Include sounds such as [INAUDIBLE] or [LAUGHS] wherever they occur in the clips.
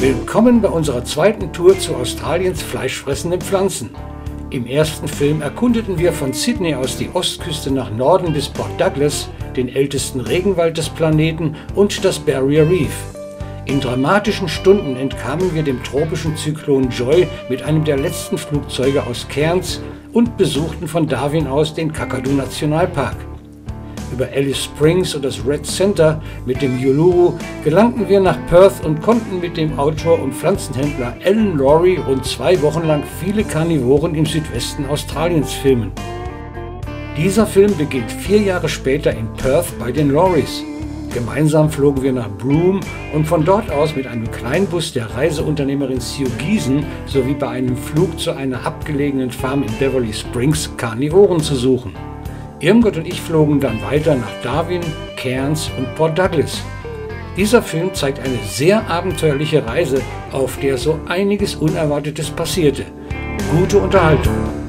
Willkommen bei unserer zweiten Tour zu Australiens fleischfressenden Pflanzen. Im ersten Film erkundeten wir von Sydney aus die Ostküste nach Norden bis Port Douglas, den ältesten Regenwald des Planeten und das Barrier Reef. In dramatischen Stunden entkamen wir dem tropischen Zyklon Joy mit einem der letzten Flugzeuge aus Cairns und besuchten von Darwin aus den Kakadu Nationalpark. Über Alice Springs und das Red Center mit dem Uluru gelangten wir nach Perth und konnten mit dem Autor und Pflanzenhändler Alan Laurie rund zwei Wochen lang viele Karnivoren im Südwesten Australiens filmen. Dieser Film beginnt vier Jahre später in Perth bei den Lauries. Gemeinsam flogen wir nach Broome und von dort aus mit einem Kleinbus der Reiseunternehmerin Sue Giesen sowie bei einem Flug zu einer abgelegenen Farm in Beverly Springs Karnivoren zu suchen. Irmgott und ich flogen dann weiter nach Darwin, Cairns und Port Douglas. Dieser Film zeigt eine sehr abenteuerliche Reise, auf der so einiges Unerwartetes passierte. Gute Unterhaltung.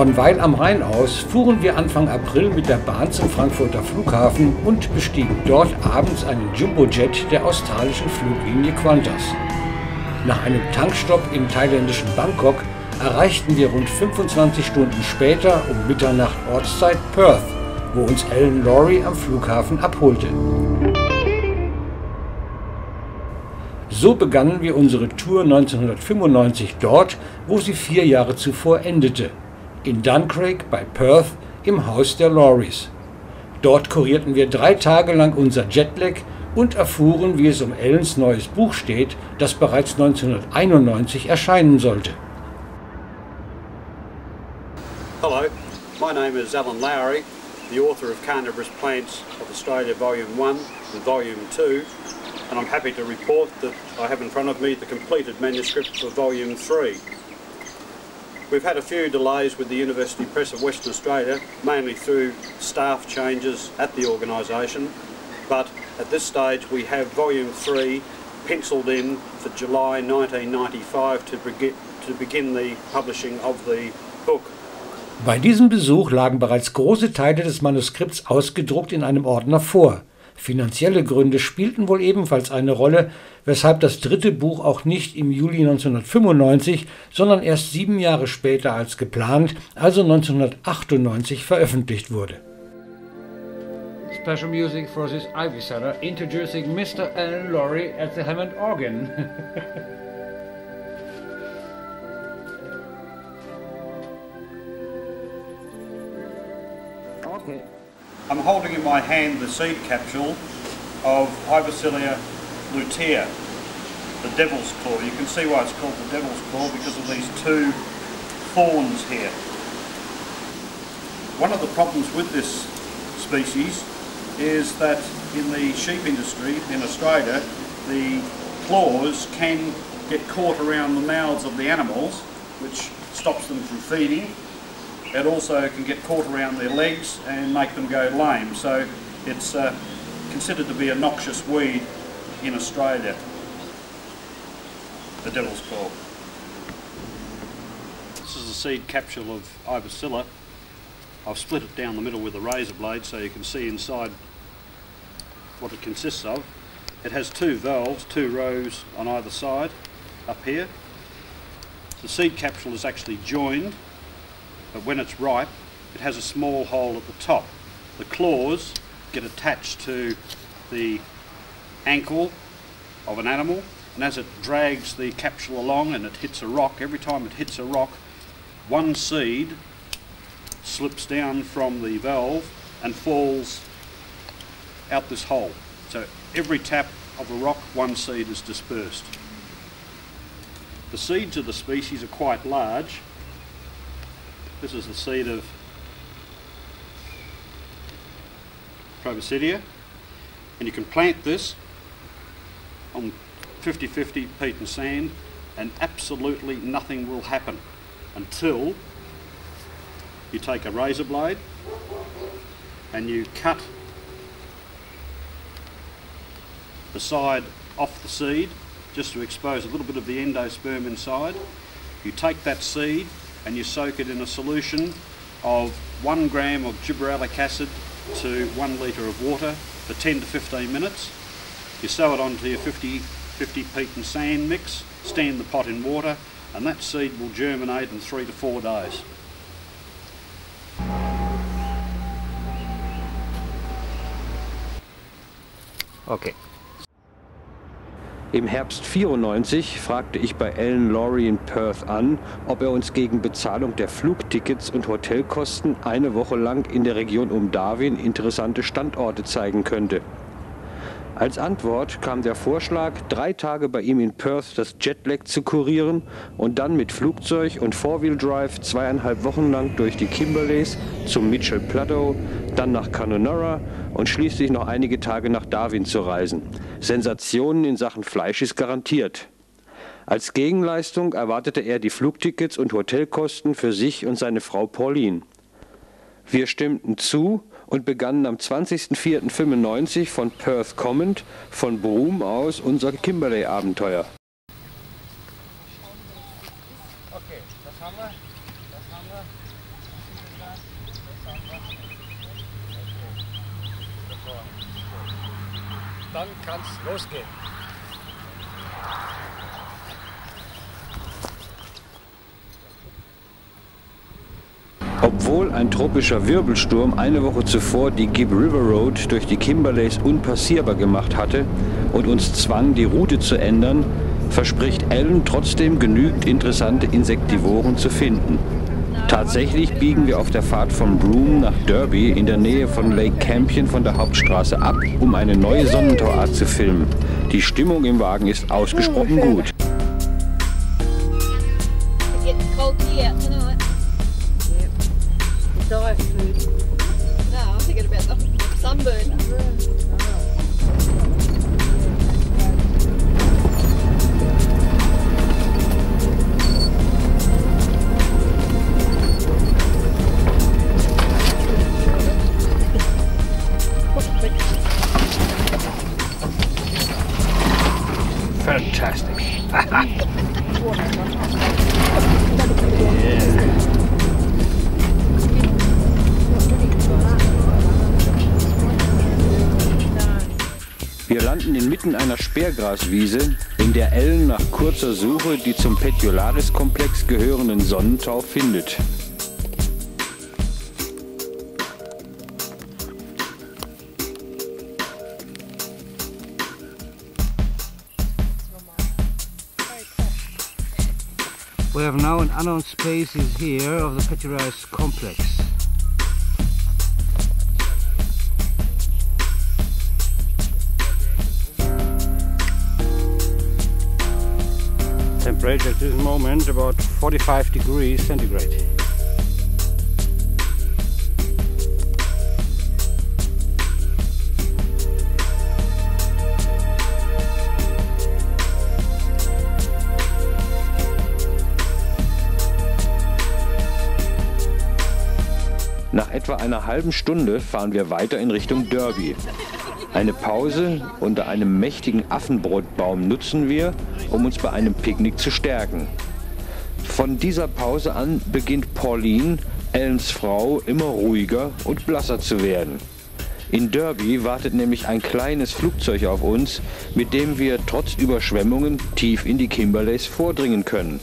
Von Weil am Rhein aus fuhren wir Anfang April mit der Bahn zum Frankfurter Flughafen und bestiegen dort abends einen Jumbojet der australischen Fluglinie Qantas. Nach einem Tankstopp im thailändischen Bangkok erreichten wir rund 25 Stunden später um Mitternacht Ortszeit Perth, wo uns Alan Laurie am Flughafen abholte. So begannen wir unsere Tour 1995 dort, wo sie vier Jahre zuvor endete in Duncraig bei Perth im Haus der Lauries. Dort kurierten wir drei Tage lang unser Jetlag und erfuhren, wie es um Ellens neues Buch steht, das bereits 1991 erscheinen sollte. Hello, my name is Alan Lowry, the author of Carnivorous Plants of Australia Volume 1 and Volume 2, and I'm happy to report that I have in front of me the completed manuscript for Volume 3. We've had a few delays with the University Press of Western Australia, mainly through staff changes at the organisation, but at this stage we have Volume 3 penciled in for July 1995 to, begin, to begin the publishing of the book. Bei diesem Besuch lagen bereits große Teile des Manuskripts ausgedruckt in einem Ordner vor. Finanzielle Gründe spielten wohl ebenfalls eine Rolle, weshalb das dritte Buch auch nicht im Juli 1995, sondern erst sieben Jahre später als geplant, also 1998, veröffentlicht wurde. Special music for this Ivy Center introducing Mr. Alan Laurie at the Hammond organ. [LAUGHS] I'm holding in my hand the seed capsule of Iberscilia lutea, the devil's claw. You can see why it's called the devil's claw because of these two thorns here. One of the problems with this species is that in the sheep industry in Australia the claws can get caught around the mouths of the animals which stops them from feeding it also can get caught around their legs and make them go lame. So it's uh, considered to be a noxious weed in Australia, the devil's claw. This is a seed capsule of Iberscilla. I've split it down the middle with a razor blade so you can see inside what it consists of. It has two valves, two rows on either side up here. The seed capsule is actually joined but when it's ripe it has a small hole at the top. The claws get attached to the ankle of an animal and as it drags the capsule along and it hits a rock, every time it hits a rock one seed slips down from the valve and falls out this hole. So every tap of a rock, one seed is dispersed. The seeds of the species are quite large this is the seed of Proboscidea and you can plant this on 50-50 peat and sand and absolutely nothing will happen. until you take a razor blade and you cut the side off the seed just to expose a little bit of the endosperm inside. You take that seed and you soak it in a solution of one gram of gibberellic acid to one litre of water for 10 to 15 minutes. You sow it onto your 50, 50 peat and sand mix, stand the pot in water, and that seed will germinate in three to four days. Okay. Im Herbst 94 fragte ich bei Alan Laurie in Perth an, ob er uns gegen Bezahlung der Flugtickets und Hotelkosten eine Woche lang in der Region um Darwin interessante Standorte zeigen könnte. Als Antwort kam der Vorschlag, drei Tage bei ihm in Perth das Jetlag zu kurieren und dann mit Flugzeug und Four-Wheel-Drive zweieinhalb Wochen lang durch die Kimberleys zum Mitchell Plateau, dann nach Connemara und schließlich noch einige Tage nach Darwin zu reisen. Sensationen in Sachen Fleisch ist garantiert. Als Gegenleistung erwartete er die Flugtickets und Hotelkosten für sich und seine Frau Pauline. Wir stimmten zu und begannen am 20.04.95 von Perth kommend von Broome aus unser Kimberley-Abenteuer. Okay, das haben. Dann kann es losgehen. Obwohl ein tropischer Wirbelsturm eine Woche zuvor die Gibb River Road durch die Kimberleys unpassierbar gemacht hatte und uns zwang, die Route zu ändern, verspricht Allen trotzdem genügend interessante Insektivoren zu finden. Tatsächlich biegen wir auf der Fahrt von Broome nach Derby in der Nähe von Lake Campion von der Hauptstraße ab, um eine neue Sonnentauart zu filmen. Die Stimmung im Wagen ist ausgesprochen gut. Sperrgraswiese, in der Ellen nach kurzer Suche die zum Petiolaris-Komplex gehörenden Sonnentau findet. We have now an unknown species here of the Petiolaris complex. Temperature at this moment about 45 degrees centigrade. Nach etwa einer halben Stunde fahren wir weiter in Richtung Derby. Eine Pause unter einem mächtigen Affenbrotbaum nutzen wir, um uns bei einem Picknick zu stärken. Von dieser Pause an beginnt Pauline, Ellens Frau, immer ruhiger und blasser zu werden. In Derby wartet nämlich ein kleines Flugzeug auf uns, mit dem wir trotz Überschwemmungen tief in die Kimberleys vordringen können.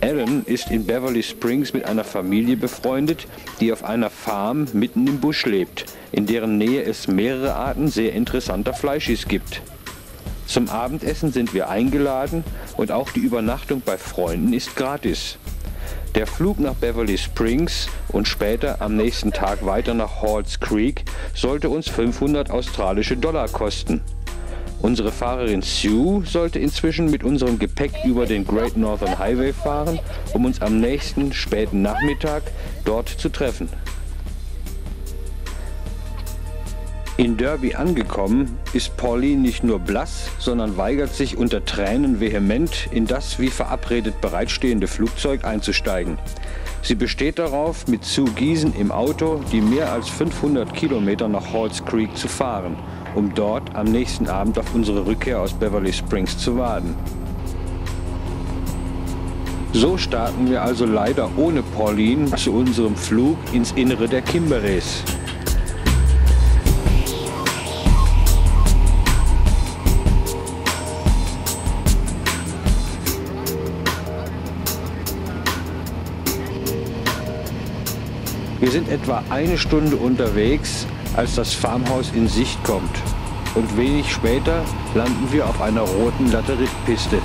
Alan ist in Beverly Springs mit einer Familie befreundet, die auf einer Farm mitten im Busch lebt, in deren Nähe es mehrere Arten sehr interessanter Fleischis gibt. Zum Abendessen sind wir eingeladen und auch die Übernachtung bei Freunden ist gratis. Der Flug nach Beverly Springs und später am nächsten Tag weiter nach Halls Creek sollte uns 500 australische Dollar kosten. Unsere Fahrerin Sue sollte inzwischen mit unserem Gepäck über den Great Northern Highway fahren, um uns am nächsten späten Nachmittag dort zu treffen. In Derby angekommen, ist Pauline nicht nur blass, sondern weigert sich unter Tränen vehement in das wie verabredet bereitstehende Flugzeug einzusteigen. Sie besteht darauf, mit Sue Giesen im Auto die mehr als 500 Kilometer nach Halls Creek zu fahren, um dort am nächsten Abend auf unsere Rückkehr aus Beverly Springs zu warten. So starten wir also leider ohne Pauline zu unserem Flug ins Innere der Kimberleys. Wir sind etwa eine Stunde unterwegs, als das Farmhaus in Sicht kommt. Und wenig später landen wir auf einer roten Laterittpiste.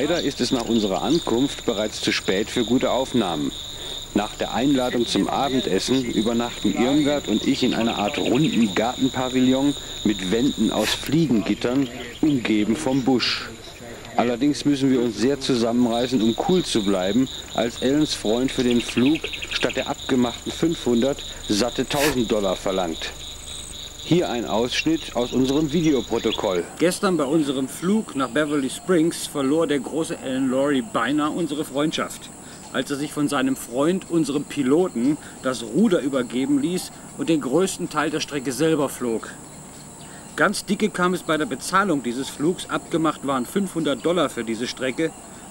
Leider ist es nach unserer Ankunft bereits zu spät für gute Aufnahmen. Nach der Einladung zum Abendessen übernachten Irmgard und ich in einer Art runden Gartenpavillon mit Wänden aus Fliegengittern, umgeben vom Busch. Allerdings müssen wir uns sehr zusammenreißen, um cool zu bleiben, als Ellens Freund für den Flug statt der abgemachten 500 satte 1000 Dollar verlangt. Hier ein Ausschnitt aus unserem Videoprotokoll. Gestern bei unserem Flug nach Beverly Springs verlor der große Alan Laurie beinahe unsere Freundschaft, als er sich von seinem Freund, unserem Piloten, das Ruder übergeben ließ und den größten Teil der Strecke selber flog. Ganz dicke kam es bei der Bezahlung dieses Flugs. Abgemacht waren 500 Dollar für diese Strecke.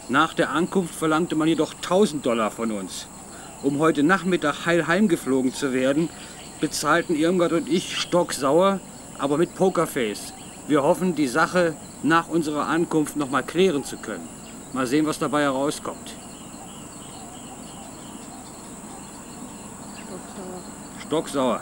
Nach der Ankunft verlangte man jedoch 1000 Dollar von uns. Um heute Nachmittag heil heimgeflogen zu werden, bezahlten Irmgard und ich stocksauer, aber mit Pokerface. Wir hoffen, die Sache nach unserer Ankunft noch mal klären zu können. Mal sehen, was dabei herauskommt. Stocksauer. Stocksauer.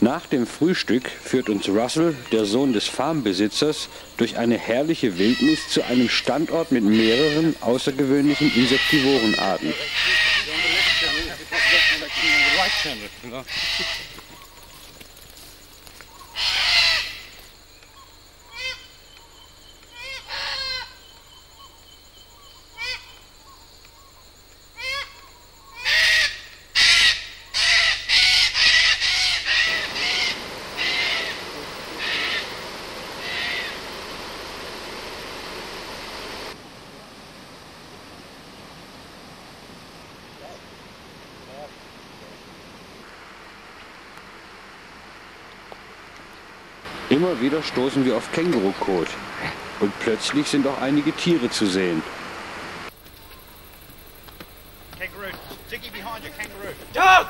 Nach dem Frühstück führt uns Russell, der Sohn des Farmbesitzers, durch eine herrliche Wildnis zu einem Standort mit mehreren außergewöhnlichen Insektivorenarten. skjønner du. Wieder stoßen wir auf Kängurukot. Und plötzlich sind auch einige Tiere zu sehen. Kangaroo, Ziggy behind you, kangaroo. Dog!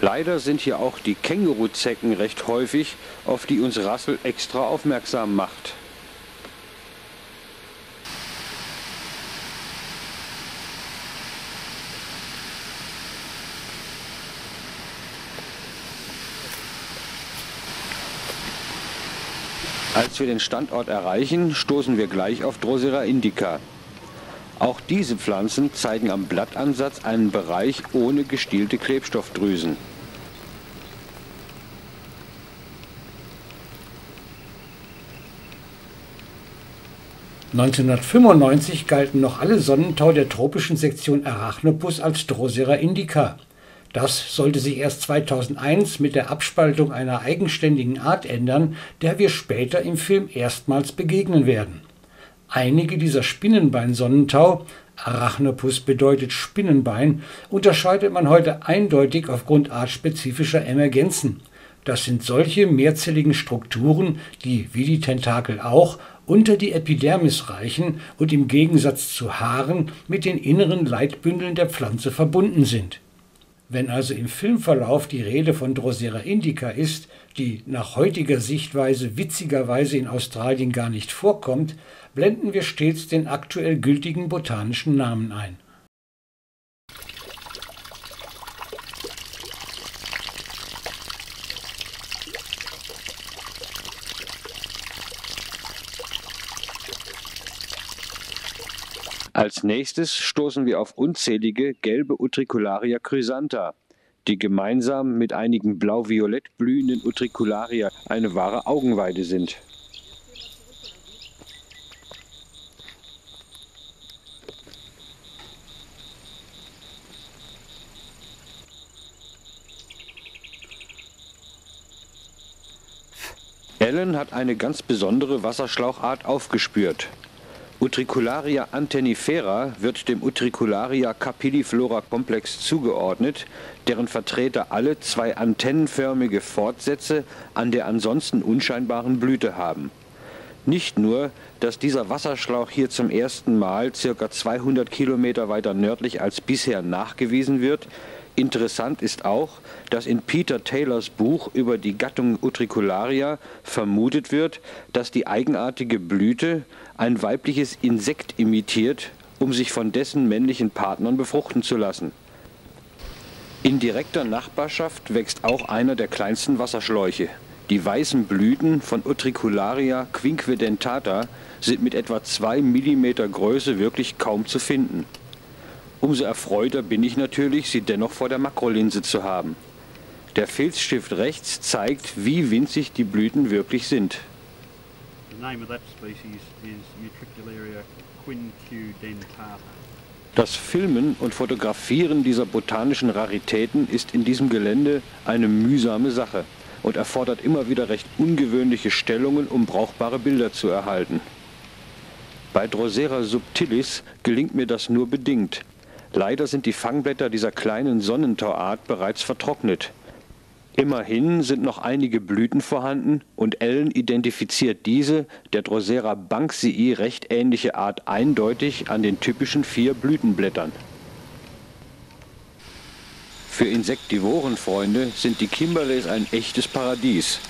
Leider sind hier auch die Känguruzecken recht häufig, auf die uns Rassel extra aufmerksam macht. Als wir den Standort erreichen, stoßen wir gleich auf Drosera indica. Auch diese Pflanzen zeigen am Blattansatz einen Bereich ohne gestielte Klebstoffdrüsen. 1995 galten noch alle Sonnentau der tropischen Sektion Arachnopus als Drosera indica. Das sollte sich erst 2001 mit der Abspaltung einer eigenständigen Art ändern, der wir später im Film erstmals begegnen werden. Einige dieser Spinnenbein-Sonnentau Arachnopus bedeutet Spinnenbein, unterscheidet man heute eindeutig aufgrund artspezifischer Emergenzen. Das sind solche mehrzelligen Strukturen, die, wie die Tentakel auch, unter die Epidermis reichen und im Gegensatz zu Haaren mit den inneren Leitbündeln der Pflanze verbunden sind. Wenn also im Filmverlauf die Rede von Drosera indica ist, die nach heutiger Sichtweise witzigerweise in Australien gar nicht vorkommt, blenden wir stets den aktuell gültigen botanischen Namen ein. Als nächstes stoßen wir auf unzählige gelbe Utricularia chrysantha, die gemeinsam mit einigen blau-violett blühenden Utricularia eine wahre Augenweide sind. Ellen hat eine ganz besondere Wasserschlauchart aufgespürt. Utricularia antennifera wird dem Utricularia capilliflora komplex zugeordnet, deren Vertreter alle zwei antennenförmige Fortsätze an der ansonsten unscheinbaren Blüte haben. Nicht nur, dass dieser Wasserschlauch hier zum ersten Mal ca. 200 Kilometer weiter nördlich als bisher nachgewiesen wird, Interessant ist auch, dass in Peter Taylors Buch über die Gattung Utricularia vermutet wird, dass die eigenartige Blüte ein weibliches Insekt imitiert, um sich von dessen männlichen Partnern befruchten zu lassen. In direkter Nachbarschaft wächst auch einer der kleinsten Wasserschläuche. Die weißen Blüten von Utricularia quinquedentata sind mit etwa 2 mm Größe wirklich kaum zu finden. Umso erfreuter bin ich natürlich, sie dennoch vor der Makrolinse zu haben. Der Filzstift rechts zeigt, wie winzig die Blüten wirklich sind. Das Filmen und Fotografieren dieser botanischen Raritäten ist in diesem Gelände eine mühsame Sache und erfordert immer wieder recht ungewöhnliche Stellungen, um brauchbare Bilder zu erhalten. Bei Drosera subtilis gelingt mir das nur bedingt, Leider sind die Fangblätter dieser kleinen Sonnentauart bereits vertrocknet. Immerhin sind noch einige Blüten vorhanden und Ellen identifiziert diese, der Drosera banksii recht ähnliche Art eindeutig an den typischen vier Blütenblättern. Für Insektivorenfreunde sind die Kimberleys ein echtes Paradies.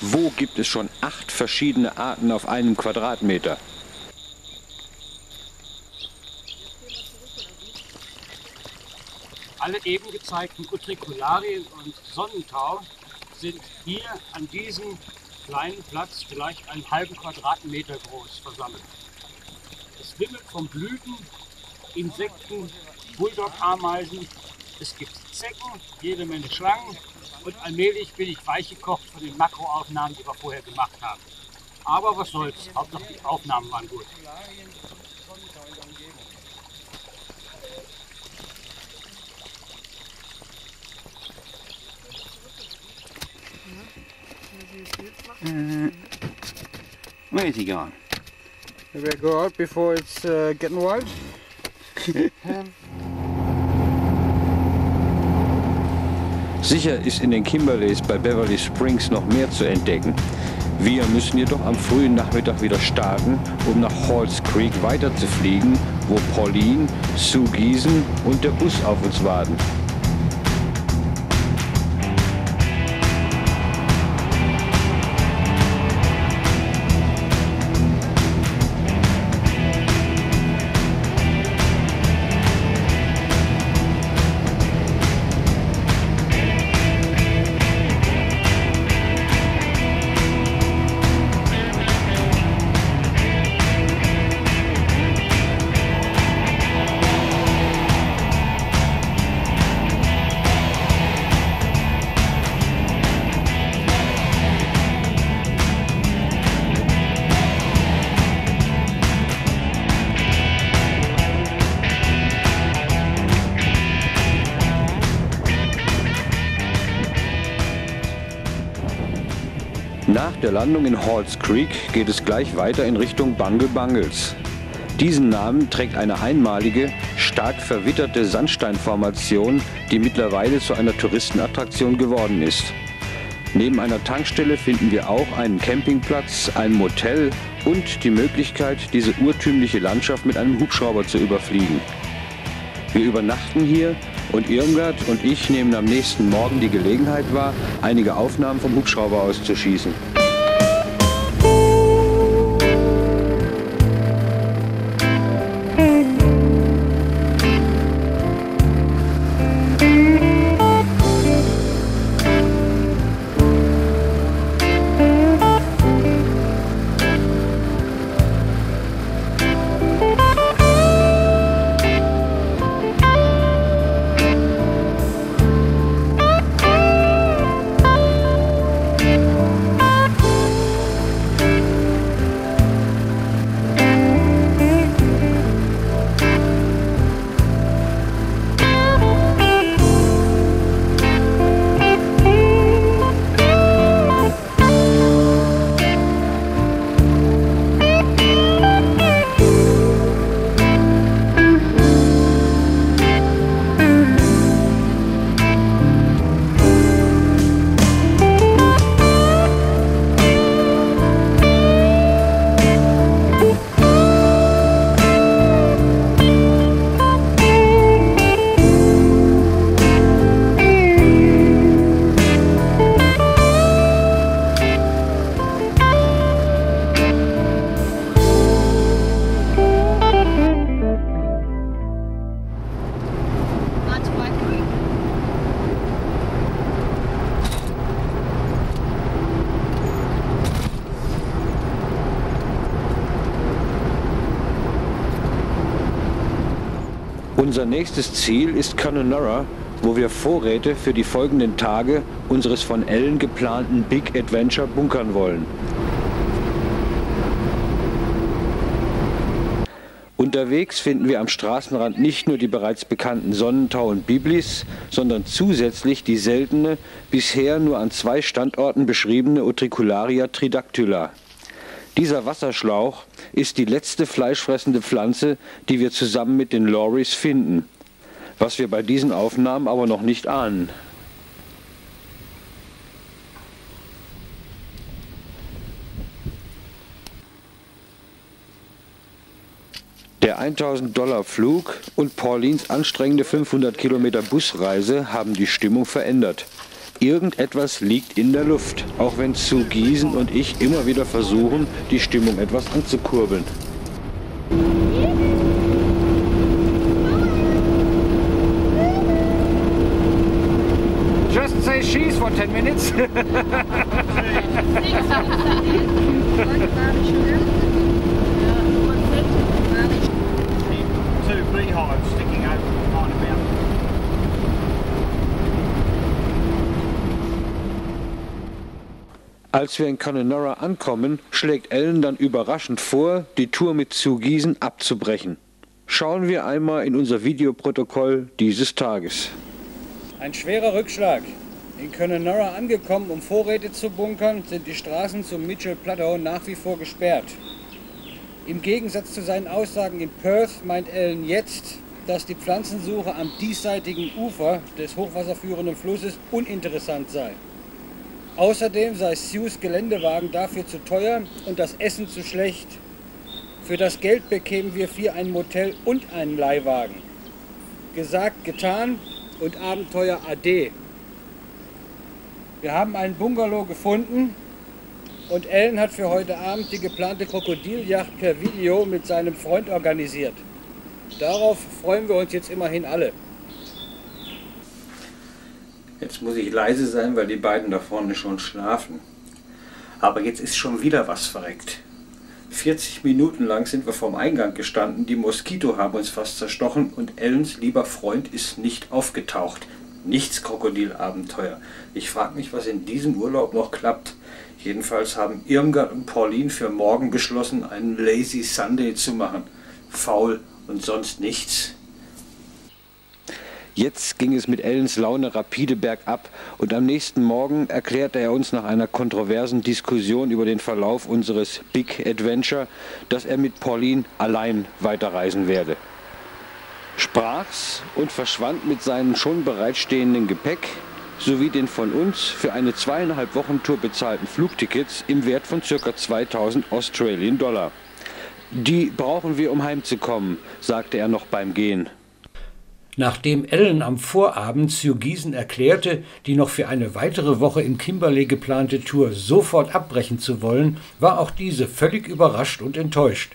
Wo gibt es schon acht verschiedene Arten auf einem Quadratmeter? Alle eben gezeigten Utrikularien und Sonnentau sind hier an diesem kleinen Platz vielleicht einen halben Quadratmeter groß versammelt. Es wimmelt von Blüten, Insekten, Bulldog-Ameisen, es gibt Zecken, jede Menge Schlangen und allmählich bin ich weichgekocht von den Makroaufnahmen, die wir vorher gemacht haben. Aber was soll's, Hauptsache die Aufnahmen waren gut. Uh, where is he gone? Maybe I go out before it's uh, getting wild. [LAUGHS] Sicher ist in den Kimberleys bei Beverly Springs noch mehr zu entdecken. Wir müssen jedoch am frühen Nachmittag wieder starten, um nach Halls Creek weiterzufliegen, wo Pauline, Sue Giesen und der Bus auf uns warten. Der Landung in Halls Creek geht es gleich weiter in Richtung Bungle Bungles. Diesen Namen trägt eine einmalige, stark verwitterte Sandsteinformation, die mittlerweile zu einer Touristenattraktion geworden ist. Neben einer Tankstelle finden wir auch einen Campingplatz, ein Motel und die Möglichkeit, diese urtümliche Landschaft mit einem Hubschrauber zu überfliegen. Wir übernachten hier und Irmgard und ich nehmen am nächsten Morgen die Gelegenheit wahr, einige Aufnahmen vom Hubschrauber auszuschießen. Nächstes Ziel ist Connemara, wo wir Vorräte für die folgenden Tage unseres von Ellen geplanten Big Adventure bunkern wollen. Unterwegs finden wir am Straßenrand nicht nur die bereits bekannten Sonnentau und Biblis, sondern zusätzlich die seltene, bisher nur an zwei Standorten beschriebene Utricularia tridactyla. Dieser Wasserschlauch ist die letzte fleischfressende Pflanze, die wir zusammen mit den Loris finden, was wir bei diesen Aufnahmen aber noch nicht ahnen. Der 1000 Dollar Flug und Paulins anstrengende 500 Kilometer Busreise haben die Stimmung verändert. Irgendetwas liegt in der Luft, auch wenn Zu Giesen und ich immer wieder versuchen, die Stimmung etwas anzukurbeln. Just say cheese for 10 minutes. [LAUGHS] Two beehives sticking over behind a mountain. Als wir in Connemara ankommen, schlägt Ellen dann überraschend vor, die Tour mit Zugiesen abzubrechen. Schauen wir einmal in unser Videoprotokoll dieses Tages. Ein schwerer Rückschlag. In Connemara angekommen, um Vorräte zu bunkern, sind die Straßen zum Mitchell Plateau nach wie vor gesperrt. Im Gegensatz zu seinen Aussagen in Perth meint Allen jetzt, dass die Pflanzensuche am diesseitigen Ufer des hochwasserführenden Flusses uninteressant sei. Außerdem sei Sues Geländewagen dafür zu teuer und das Essen zu schlecht. Für das Geld bekämen wir für ein Motel und einen Leihwagen. Gesagt, getan und Abenteuer AD. Wir haben einen Bungalow gefunden und Ellen hat für heute Abend die geplante Krokodiljacht per Video mit seinem Freund organisiert. Darauf freuen wir uns jetzt immerhin alle. Jetzt muss ich leise sein, weil die beiden da vorne schon schlafen. Aber jetzt ist schon wieder was verreckt. 40 Minuten lang sind wir vorm Eingang gestanden, die Moskito haben uns fast zerstochen und Ellens lieber Freund ist nicht aufgetaucht. Nichts Krokodilabenteuer. Ich frage mich, was in diesem Urlaub noch klappt. Jedenfalls haben Irmgard und Pauline für morgen beschlossen, einen Lazy Sunday zu machen. Faul und sonst nichts. Jetzt ging es mit Ellens Laune rapide bergab und am nächsten Morgen erklärte er uns nach einer kontroversen Diskussion über den Verlauf unseres Big Adventure, dass er mit Pauline allein weiterreisen werde. Sprach's und verschwand mit seinem schon bereitstehenden Gepäck sowie den von uns für eine zweieinhalb Wochen Tour bezahlten Flugtickets im Wert von ca. 2000 Australian Dollar. Die brauchen wir, um heimzukommen, sagte er noch beim Gehen. Nachdem Ellen am Vorabend Sue Giesen erklärte, die noch für eine weitere Woche in Kimberley geplante Tour sofort abbrechen zu wollen, war auch diese völlig überrascht und enttäuscht.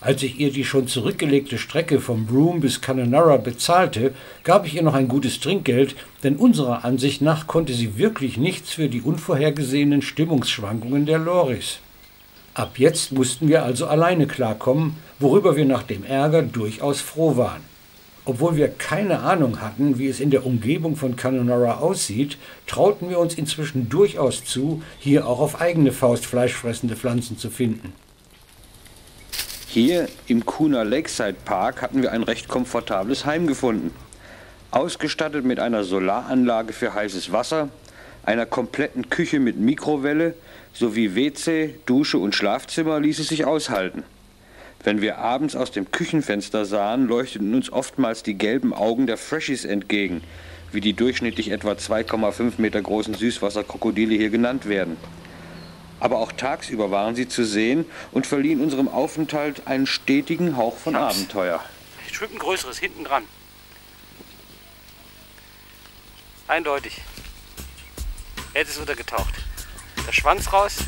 Als ich ihr die schon zurückgelegte Strecke vom Broome bis Connemara bezahlte, gab ich ihr noch ein gutes Trinkgeld, denn unserer Ansicht nach konnte sie wirklich nichts für die unvorhergesehenen Stimmungsschwankungen der Loris. Ab jetzt mussten wir also alleine klarkommen, worüber wir nach dem Ärger durchaus froh waren. Obwohl wir keine Ahnung hatten, wie es in der Umgebung von Canonara aussieht, trauten wir uns inzwischen durchaus zu, hier auch auf eigene Faust fleischfressende Pflanzen zu finden. Hier im Kuna Lakeside Park hatten wir ein recht komfortables Heim gefunden. Ausgestattet mit einer Solaranlage für heißes Wasser, einer kompletten Küche mit Mikrowelle sowie WC, Dusche und Schlafzimmer ließ es sich aushalten. Wenn wir abends aus dem Küchenfenster sahen, leuchteten uns oftmals die gelben Augen der Freshies entgegen, wie die durchschnittlich etwa 2,5 Meter großen Süßwasserkrokodile hier genannt werden. Aber auch tagsüber waren sie zu sehen und verliehen unserem Aufenthalt einen stetigen Hauch von Schatz. Abenteuer. Schwimmt ein größeres hinten dran. Eindeutig. Jetzt ist untergetaucht. Der Schwanz raus.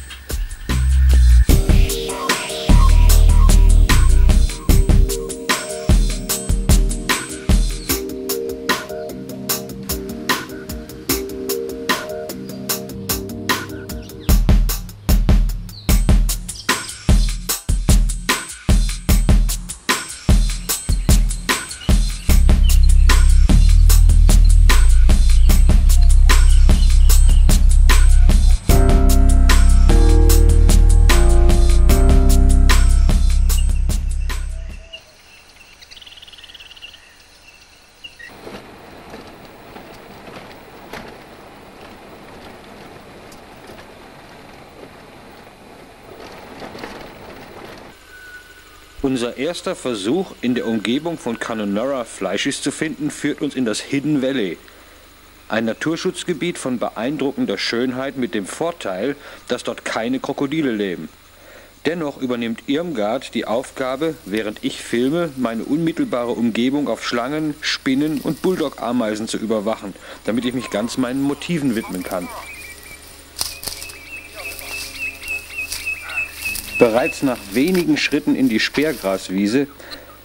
Unser erster Versuch, in der Umgebung von Canonera Fleischis zu finden, führt uns in das Hidden Valley. Ein Naturschutzgebiet von beeindruckender Schönheit mit dem Vorteil, dass dort keine Krokodile leben. Dennoch übernimmt Irmgard die Aufgabe, während ich filme, meine unmittelbare Umgebung auf Schlangen, Spinnen und Bulldog-Ameisen zu überwachen, damit ich mich ganz meinen Motiven widmen kann. Bereits nach wenigen Schritten in die Speergraswiese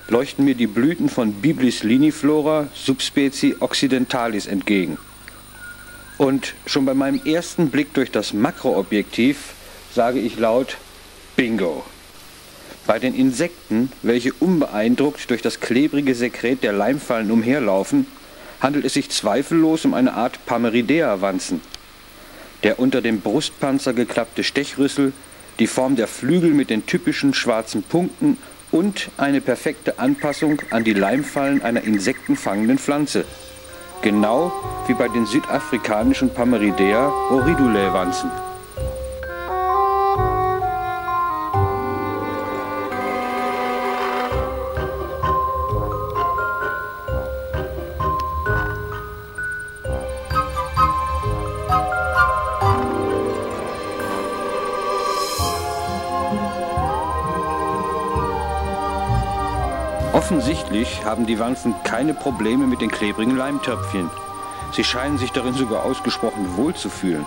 leuchten mir die Blüten von Biblis liniflora Subspecie occidentalis entgegen. Und schon bei meinem ersten Blick durch das Makroobjektiv sage ich laut Bingo. Bei den Insekten, welche unbeeindruckt durch das klebrige Sekret der Leimfallen umherlaufen, handelt es sich zweifellos um eine Art Pameridea-Wanzen. Der unter dem Brustpanzer geklappte Stechrüssel die Form der Flügel mit den typischen schwarzen Punkten und eine perfekte Anpassung an die Leimfallen einer insektenfangenden Pflanze. Genau wie bei den südafrikanischen Pameridea oridulae-Wanzen. Offensichtlich haben die Wanzen keine Probleme mit den klebrigen Leimtöpfchen. Sie scheinen sich darin sogar ausgesprochen wohlzufühlen.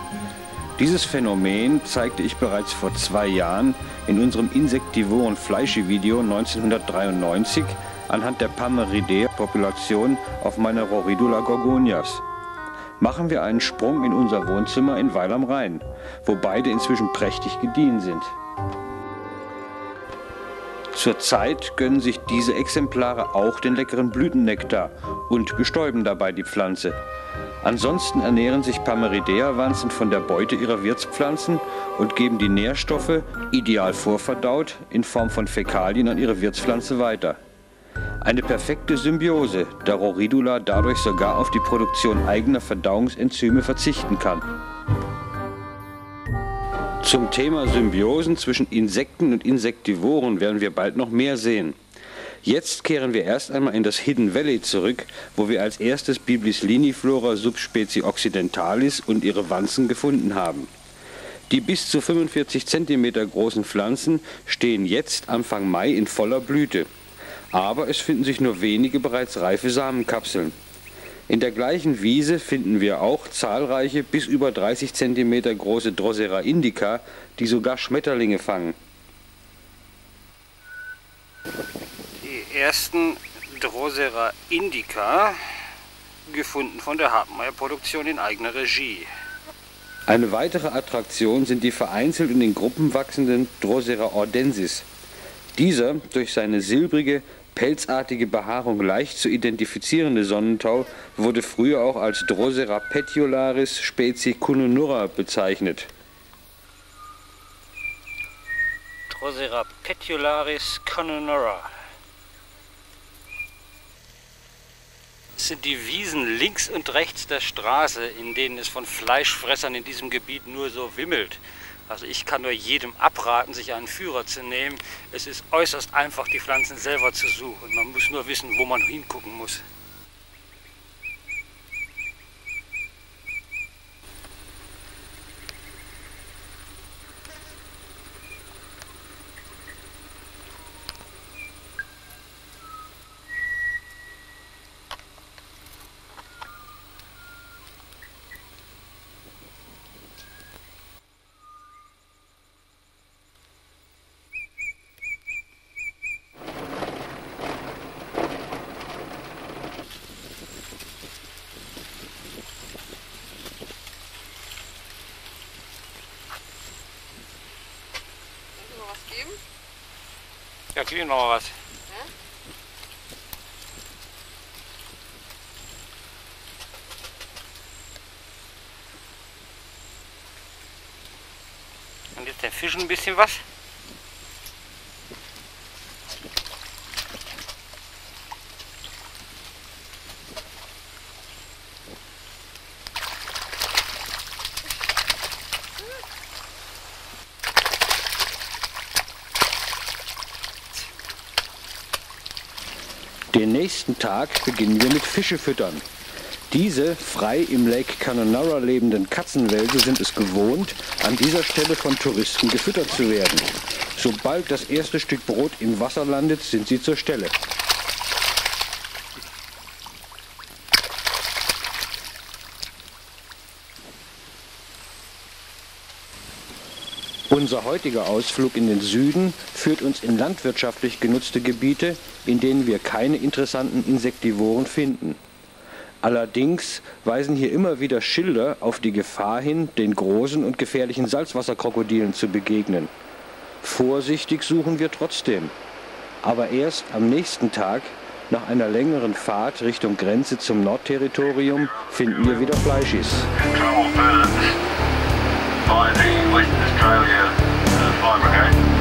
Dieses Phänomen zeigte ich bereits vor zwei Jahren in unserem insektivoren Fleischi-Video 1993 anhand der Pameridea-Population auf meiner Roridula gorgonias. Machen wir einen Sprung in unser Wohnzimmer in Weil am Rhein, wo beide inzwischen prächtig gediehen sind. Zurzeit gönnen sich diese Exemplare auch den leckeren Blütennektar und bestäuben dabei die Pflanze. Ansonsten ernähren sich Pameridea-Wanzen von der Beute ihrer Wirtspflanzen und geben die Nährstoffe, ideal vorverdaut, in Form von Fäkalien an ihre Wirtspflanze weiter. Eine perfekte Symbiose, da Roridula dadurch sogar auf die Produktion eigener Verdauungsenzyme verzichten kann. Zum Thema Symbiosen zwischen Insekten und Insektivoren werden wir bald noch mehr sehen. Jetzt kehren wir erst einmal in das Hidden Valley zurück, wo wir als erstes Biblis liniflora Subspecie occidentalis und ihre Wanzen gefunden haben. Die bis zu 45 cm großen Pflanzen stehen jetzt Anfang Mai in voller Blüte. aber es finden sich nur wenige bereits reife Samenkapseln. In der gleichen Wiese finden wir auch zahlreiche bis über 30 cm große Drosera indica, die sogar Schmetterlinge fangen. Die ersten Drosera indica gefunden von der Hartmeier Produktion in eigener Regie. Eine weitere Attraktion sind die vereinzelt in den Gruppen wachsenden Drosera ordensis. Dieser, durch seine silbrige, pelzartige Behaarung leicht zu identifizierende Sonnentau, wurde früher auch als Drosera petiolaris specie cununura bezeichnet. Drosera petiolaris cununura sind die Wiesen links und rechts der Straße, in denen es von Fleischfressern in diesem Gebiet nur so wimmelt. Also ich kann nur jedem abraten, sich einen Führer zu nehmen. Es ist äußerst einfach, die Pflanzen selber zu suchen. Man muss nur wissen, wo man hingucken muss. Ja, kriegen wir mal was. Und jetzt den Fischen ein bisschen was. Den nächsten Tag beginnen wir mit Fische füttern. Diese frei im Lake Connemara lebenden Katzenwälse sind es gewohnt, an dieser Stelle von Touristen gefüttert zu werden. Sobald das erste Stück Brot im Wasser landet, sind sie zur Stelle. Unser heutiger Ausflug in den Süden führt uns in landwirtschaftlich genutzte Gebiete, in denen wir keine interessanten Insektivoren finden. Allerdings weisen hier immer wieder Schilder auf die Gefahr hin, den großen und gefährlichen Salzwasserkrokodilen zu begegnen. Vorsichtig suchen wir trotzdem. Aber erst am nächsten Tag, nach einer längeren Fahrt Richtung Grenze zum Nordterritorium, finden wir wieder Fleischis. the Western Australia Fire Brigade.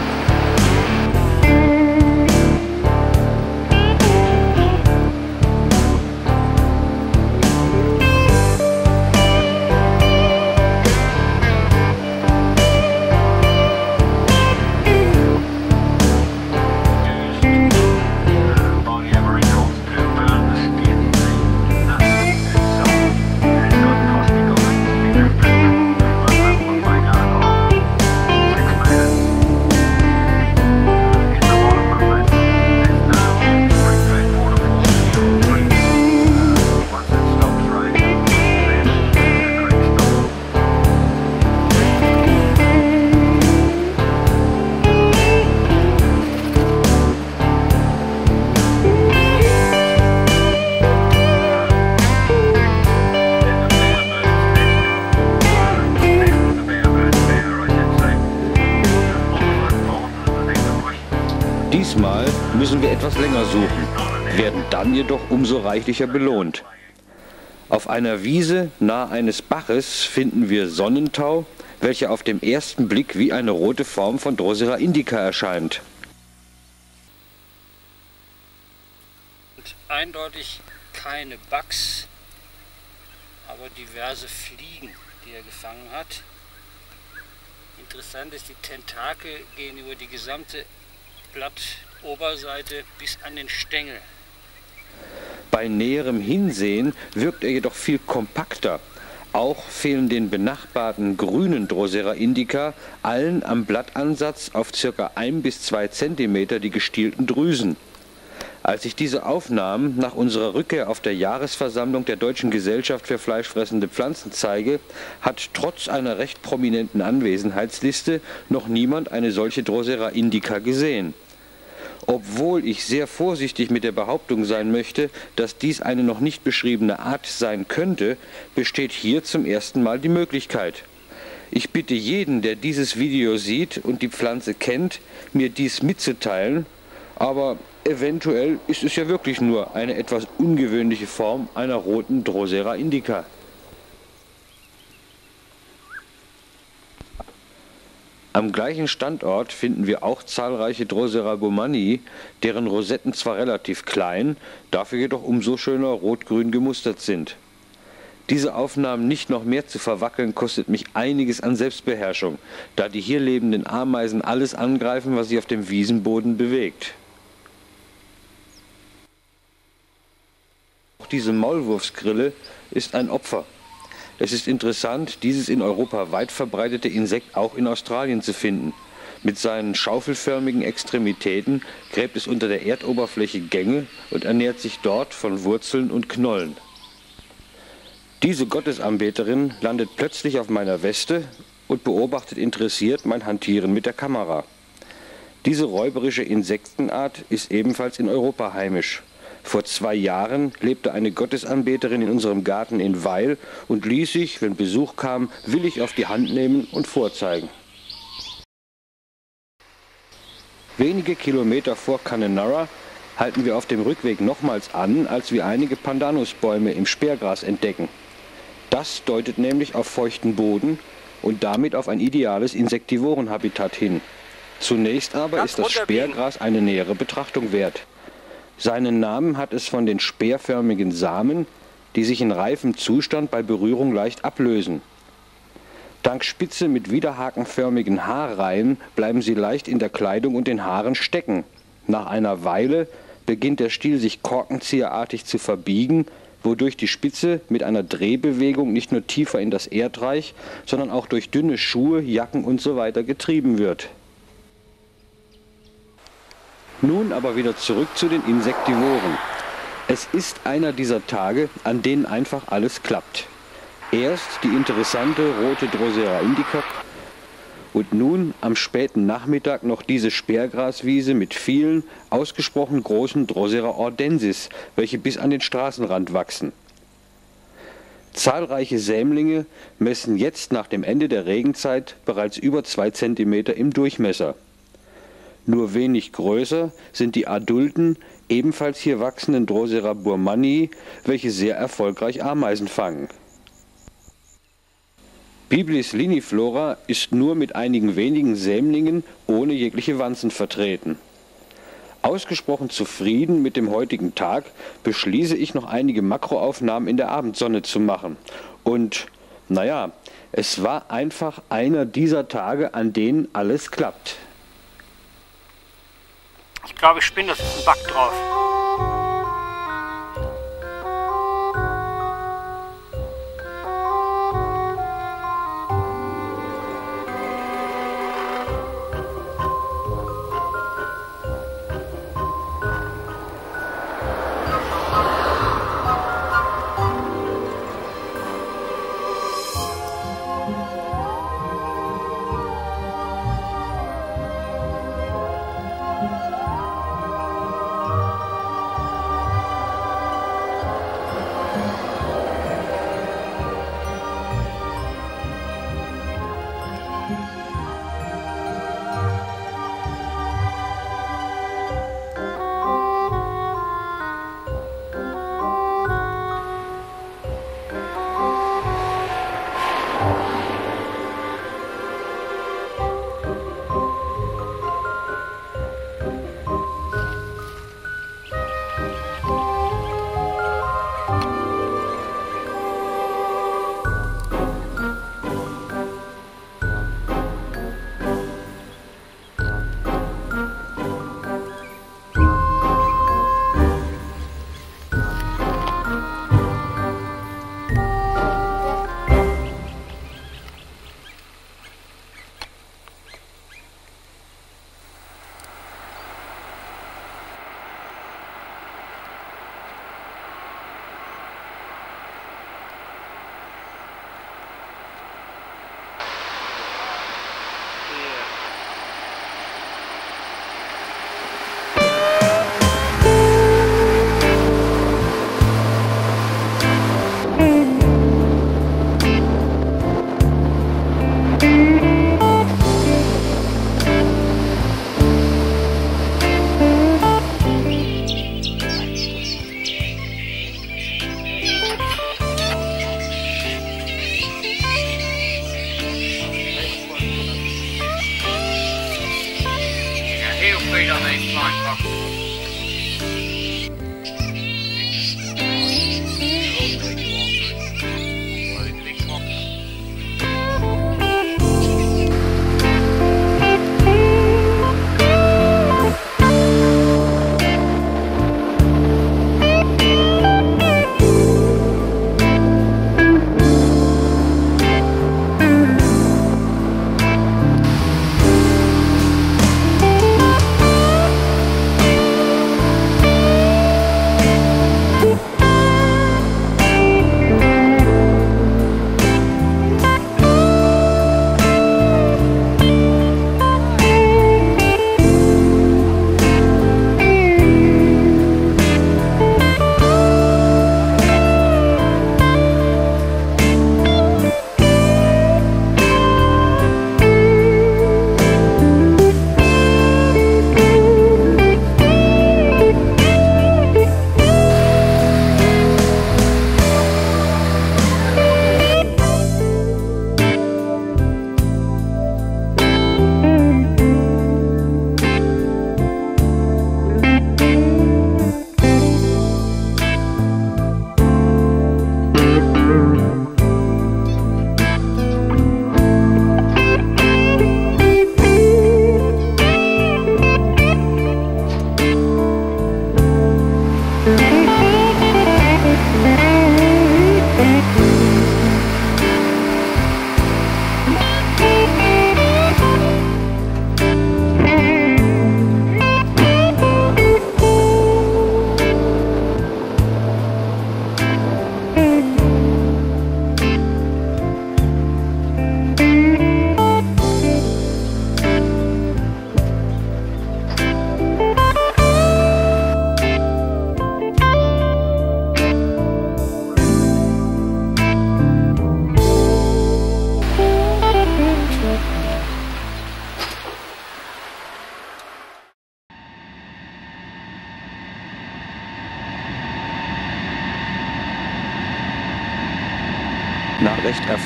Müssen wir etwas länger suchen, werden dann jedoch umso reichlicher belohnt. Auf einer Wiese nahe eines Baches finden wir Sonnentau, welcher auf dem ersten Blick wie eine rote Form von Drosera indica erscheint. Und eindeutig keine Bugs, aber diverse Fliegen, die er gefangen hat. Interessant ist, die Tentakel gehen über die gesamte Blattoberseite bis an den Stängel. Bei näherem Hinsehen wirkt er jedoch viel kompakter. Auch fehlen den benachbarten grünen Drosera indica allen am Blattansatz auf ca. 1 bis 2 cm die gestielten Drüsen. Als ich diese Aufnahmen nach unserer Rückkehr auf der Jahresversammlung der Deutschen Gesellschaft für fleischfressende Pflanzen zeige, hat trotz einer recht prominenten Anwesenheitsliste noch niemand eine solche Drosera indica gesehen. Obwohl ich sehr vorsichtig mit der Behauptung sein möchte, dass dies eine noch nicht beschriebene Art sein könnte, besteht hier zum ersten Mal die Möglichkeit. Ich bitte jeden, der dieses Video sieht und die Pflanze kennt, mir dies mitzuteilen, aber eventuell ist es ja wirklich nur eine etwas ungewöhnliche Form einer roten Drosera indica. Am gleichen Standort finden wir auch zahlreiche Drosera bomani, deren Rosetten zwar relativ klein, dafür jedoch umso schöner rot-grün gemustert sind. Diese Aufnahmen nicht noch mehr zu verwackeln, kostet mich einiges an Selbstbeherrschung, da die hier lebenden Ameisen alles angreifen, was sich auf dem Wiesenboden bewegt. Auch diese Maulwurfsgrille ist ein Opfer. Es ist interessant, dieses in Europa weit verbreitete Insekt auch in Australien zu finden. Mit seinen schaufelförmigen Extremitäten gräbt es unter der Erdoberfläche Gänge und ernährt sich dort von Wurzeln und Knollen. Diese Gottesanbeterin landet plötzlich auf meiner Weste und beobachtet interessiert mein Hantieren mit der Kamera. Diese räuberische Insektenart ist ebenfalls in Europa heimisch. Vor zwei Jahren lebte eine Gottesanbeterin in unserem Garten in Weil und ließ sich, wenn Besuch kam, willig auf die Hand nehmen und vorzeigen. Wenige Kilometer vor Canenara halten wir auf dem Rückweg nochmals an, als wir einige Pandanusbäume im Speergras entdecken. Das deutet nämlich auf feuchten Boden und damit auf ein ideales Insektivorenhabitat hin. Zunächst aber ist das Speergras eine nähere Betrachtung wert. Seinen Namen hat es von den speerförmigen Samen, die sich in reifem Zustand bei Berührung leicht ablösen. Dank spitze mit widerhakenförmigen Haarreihen bleiben sie leicht in der Kleidung und den Haaren stecken. Nach einer Weile beginnt der Stiel sich korkenzieherartig zu verbiegen, wodurch die Spitze mit einer Drehbewegung nicht nur tiefer in das Erdreich, sondern auch durch dünne Schuhe, Jacken usw. So getrieben wird. Nun aber wieder zurück zu den Insektivoren. Es ist einer dieser Tage, an denen einfach alles klappt. Erst die interessante rote Drosera indica und nun am späten Nachmittag noch diese Sperrgraswiese mit vielen ausgesprochen großen Drosera ordensis, welche bis an den Straßenrand wachsen. Zahlreiche Sämlinge messen jetzt nach dem Ende der Regenzeit bereits über zwei Zentimeter im Durchmesser. Nur wenig größer sind die adulten, ebenfalls hier wachsenden Drosera burmanni, welche sehr erfolgreich Ameisen fangen. Biblis liniflora ist nur mit einigen wenigen Sämlingen ohne jegliche Wanzen vertreten. Ausgesprochen zufrieden mit dem heutigen Tag beschließe ich noch einige Makroaufnahmen in der Abendsonne zu machen. Und naja, es war einfach einer dieser Tage, an denen alles klappt. Ich glaube, ich spinne, das ist ein Back drauf.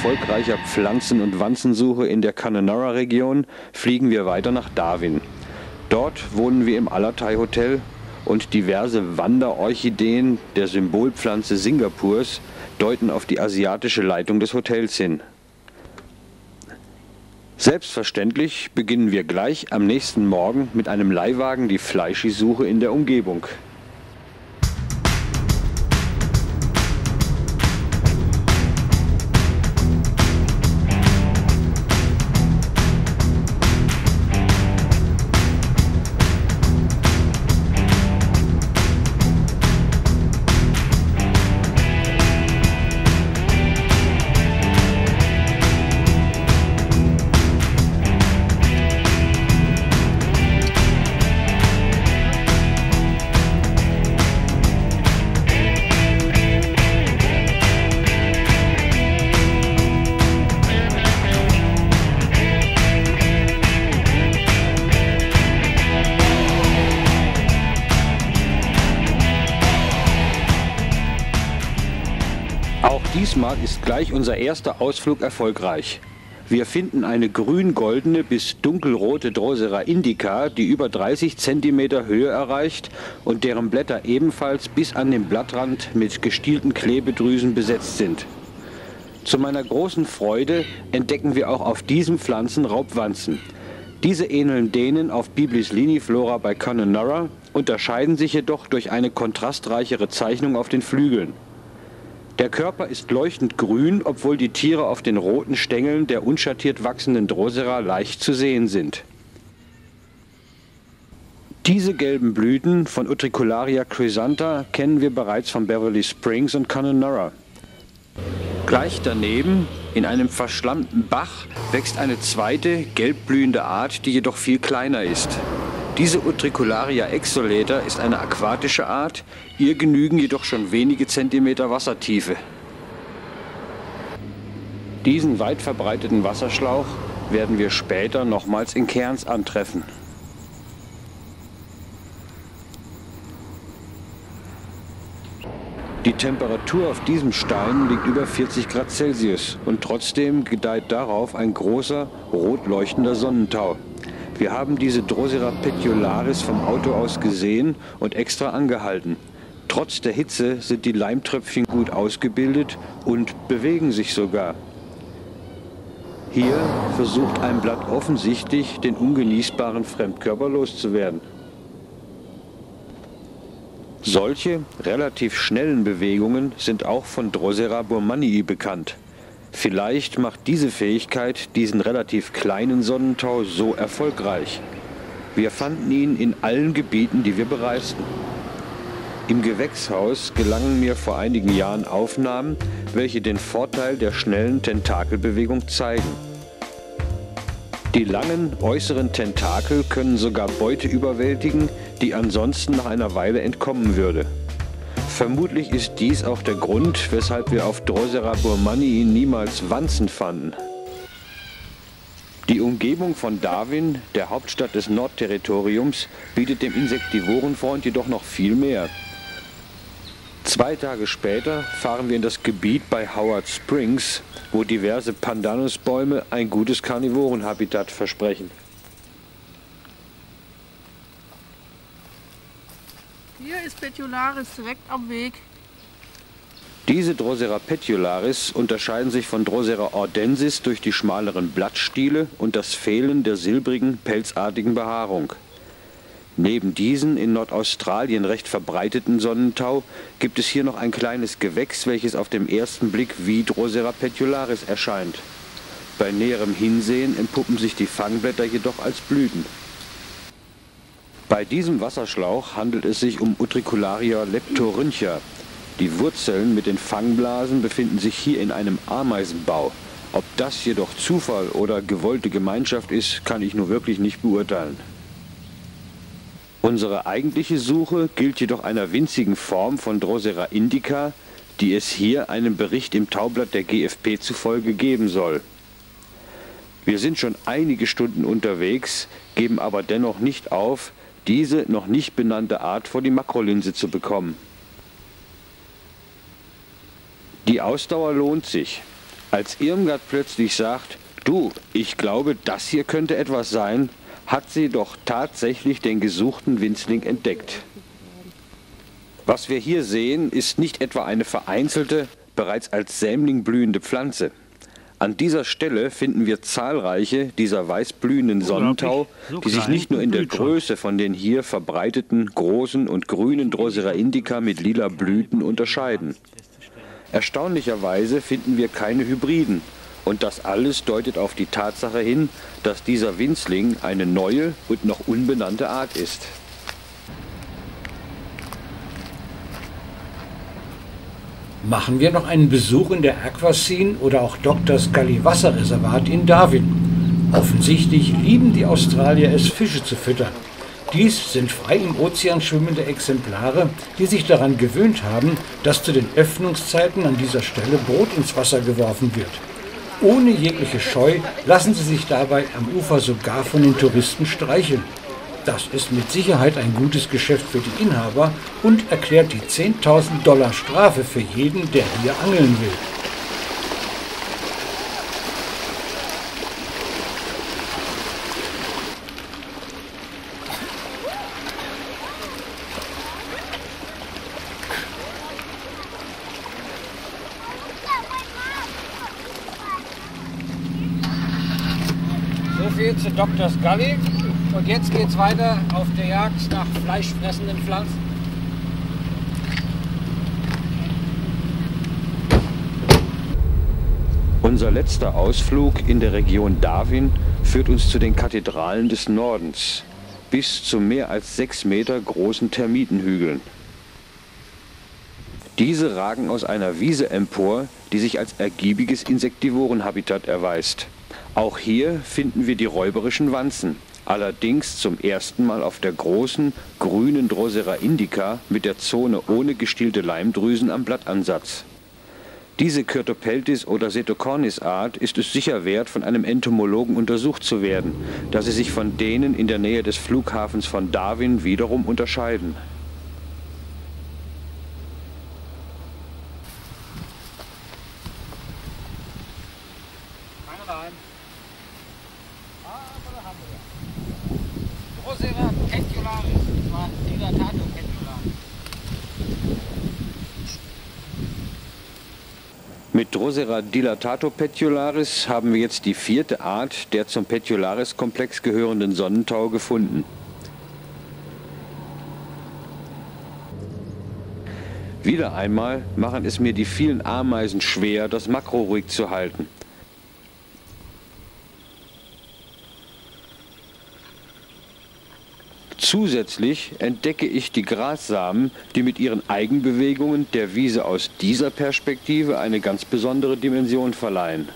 Erfolgreicher Pflanzen- und Wanzensuche in der Connemara-Region fliegen wir weiter nach Darwin. Dort wohnen wir im Alatai Hotel und diverse Wanderorchideen der Symbolpflanze Singapurs deuten auf die asiatische Leitung des Hotels hin. Selbstverständlich beginnen wir gleich am nächsten Morgen mit einem Leihwagen die Fleischisuche in der Umgebung. Gleich unser erster Ausflug erfolgreich. Wir finden eine grün-goldene bis dunkelrote Drosera indica, die über 30 cm Höhe erreicht und deren Blätter ebenfalls bis an den Blattrand mit gestielten Klebedrüsen besetzt sind. Zu meiner großen Freude entdecken wir auch auf diesen Pflanzen Raubwanzen. Diese ähneln denen auf Biblis Liniflora bei Connemara, unterscheiden sich jedoch durch eine kontrastreichere Zeichnung auf den Flügeln. Der Körper ist leuchtend grün, obwohl die Tiere auf den roten Stängeln der unschattiert wachsenden Drosera leicht zu sehen sind. Diese gelben Blüten von Utricularia chrysantha kennen wir bereits von Beverly Springs und Connemara. Gleich daneben, in einem verschlammten Bach, wächst eine zweite, gelbblühende Art, die jedoch viel kleiner ist. Diese Utricularia exoleta ist eine aquatische Art, ihr genügen jedoch schon wenige Zentimeter Wassertiefe. Diesen weit verbreiteten Wasserschlauch werden wir später nochmals in Cairns antreffen. Die Temperatur auf diesem Stein liegt über 40 Grad Celsius und trotzdem gedeiht darauf ein großer, rot leuchtender Sonnentau. Wir haben diese Drosera petiolaris vom Auto aus gesehen und extra angehalten. Trotz der Hitze sind die Leimtröpfchen gut ausgebildet und bewegen sich sogar. Hier versucht ein Blatt offensichtlich, den ungenießbaren Fremdkörper loszuwerden. Solche relativ schnellen Bewegungen sind auch von Drosera burmannii bekannt. Vielleicht macht diese Fähigkeit diesen relativ kleinen Sonnentau so erfolgreich. Wir fanden ihn in allen Gebieten, die wir bereisten. Im Gewächshaus gelangen mir vor einigen Jahren Aufnahmen, welche den Vorteil der schnellen Tentakelbewegung zeigen. Die langen äußeren Tentakel können sogar Beute überwältigen, die ansonsten nach einer Weile entkommen würde. Vermutlich ist dies auch der Grund, weshalb wir auf Drosera burmannii niemals Wanzen fanden. Die Umgebung von Darwin, der Hauptstadt des Nordterritoriums, bietet dem Insektivorenfreund jedoch noch viel mehr. Zwei Tage später fahren wir in das Gebiet bei Howard Springs, wo diverse Pandanusbäume ein gutes Karnivorenhabitat versprechen. Hier ist Petiolaris direkt am Weg. Diese Drosera petiolaris unterscheiden sich von Drosera ordensis durch die schmaleren Blattstiele und das Fehlen der silbrigen, pelzartigen Behaarung. Neben diesen in Nordaustralien recht verbreiteten Sonnentau gibt es hier noch ein kleines Gewächs, welches auf den ersten Blick wie Drosera petiolaris erscheint. Bei näherem Hinsehen entpuppen sich die Fangblätter jedoch als Blüten. Bei diesem Wasserschlauch handelt es sich um Utricularia leptorhyncha. Die Wurzeln mit den Fangblasen befinden sich hier in einem Ameisenbau. Ob das jedoch Zufall oder gewollte Gemeinschaft ist, kann ich nur wirklich nicht beurteilen. Unsere eigentliche Suche gilt jedoch einer winzigen Form von Drosera indica, die es hier einem Bericht im Taublatt der GFP zufolge geben soll. Wir sind schon einige Stunden unterwegs, geben aber dennoch nicht auf, diese noch nicht benannte Art vor die Makrolinse zu bekommen. Die Ausdauer lohnt sich. Als Irmgard plötzlich sagt, du, ich glaube, das hier könnte etwas sein, hat sie doch tatsächlich den gesuchten Winzling entdeckt. Was wir hier sehen, ist nicht etwa eine vereinzelte, bereits als Sämling blühende Pflanze. An dieser Stelle finden wir zahlreiche dieser weißblühenden Sonnentau, die sich nicht nur in der Größe von den hier verbreiteten großen und grünen Drosera indica mit lila Blüten unterscheiden. Erstaunlicherweise finden wir keine Hybriden, und das alles deutet auf die Tatsache hin, dass dieser Winzling eine neue und noch unbenannte Art ist. Machen wir noch einen Besuch in der Aquascene oder auch Dr. Scully Wasserreservat in Darwin. Offensichtlich lieben die Australier es, Fische zu füttern. Dies sind frei im Ozean schwimmende Exemplare, die sich daran gewöhnt haben, dass zu den Öffnungszeiten an dieser Stelle Brot ins Wasser geworfen wird. Ohne jegliche Scheu lassen sie sich dabei am Ufer sogar von den Touristen streicheln. Das ist mit Sicherheit ein gutes Geschäft für die Inhaber und erklärt die 10.000 Dollar Strafe für jeden, der hier angeln will. So viel zu Dr. Scully. Und jetzt geht's weiter auf der Jagd nach fleischfressenden Pflanzen. Unser letzter Ausflug in der Region Darwin führt uns zu den Kathedralen des Nordens, bis zu mehr als sechs Meter großen Termitenhügeln. Diese ragen aus einer Wiese empor, die sich als ergiebiges Insektivorenhabitat erweist. Auch hier finden wir die räuberischen Wanzen, allerdings zum ersten Mal auf der großen, grünen Drosera indica mit der Zone ohne gestielte Leimdrüsen am Blattansatz. Diese Cyrtopeltis oder Setocornis Art ist es sicher wert, von einem Entomologen untersucht zu werden, da sie sich von denen in der Nähe des Flughafens von Darwin wiederum unterscheiden. Keine rein. Aber da haben wir ja. Drosera petiolaris. Das war Dilatato petiolaris. Mit Drosera dilatato petiolaris haben wir jetzt die vierte Art der zum Petiolaris-Komplex gehörenden Sonnentau gefunden. Wieder einmal machen es mir die vielen Ameisen schwer, das Makro ruhig zu halten. Zusätzlich entdecke ich die Grassamen, die mit ihren Eigenbewegungen der Wiese aus dieser Perspektive eine ganz besondere Dimension verleihen.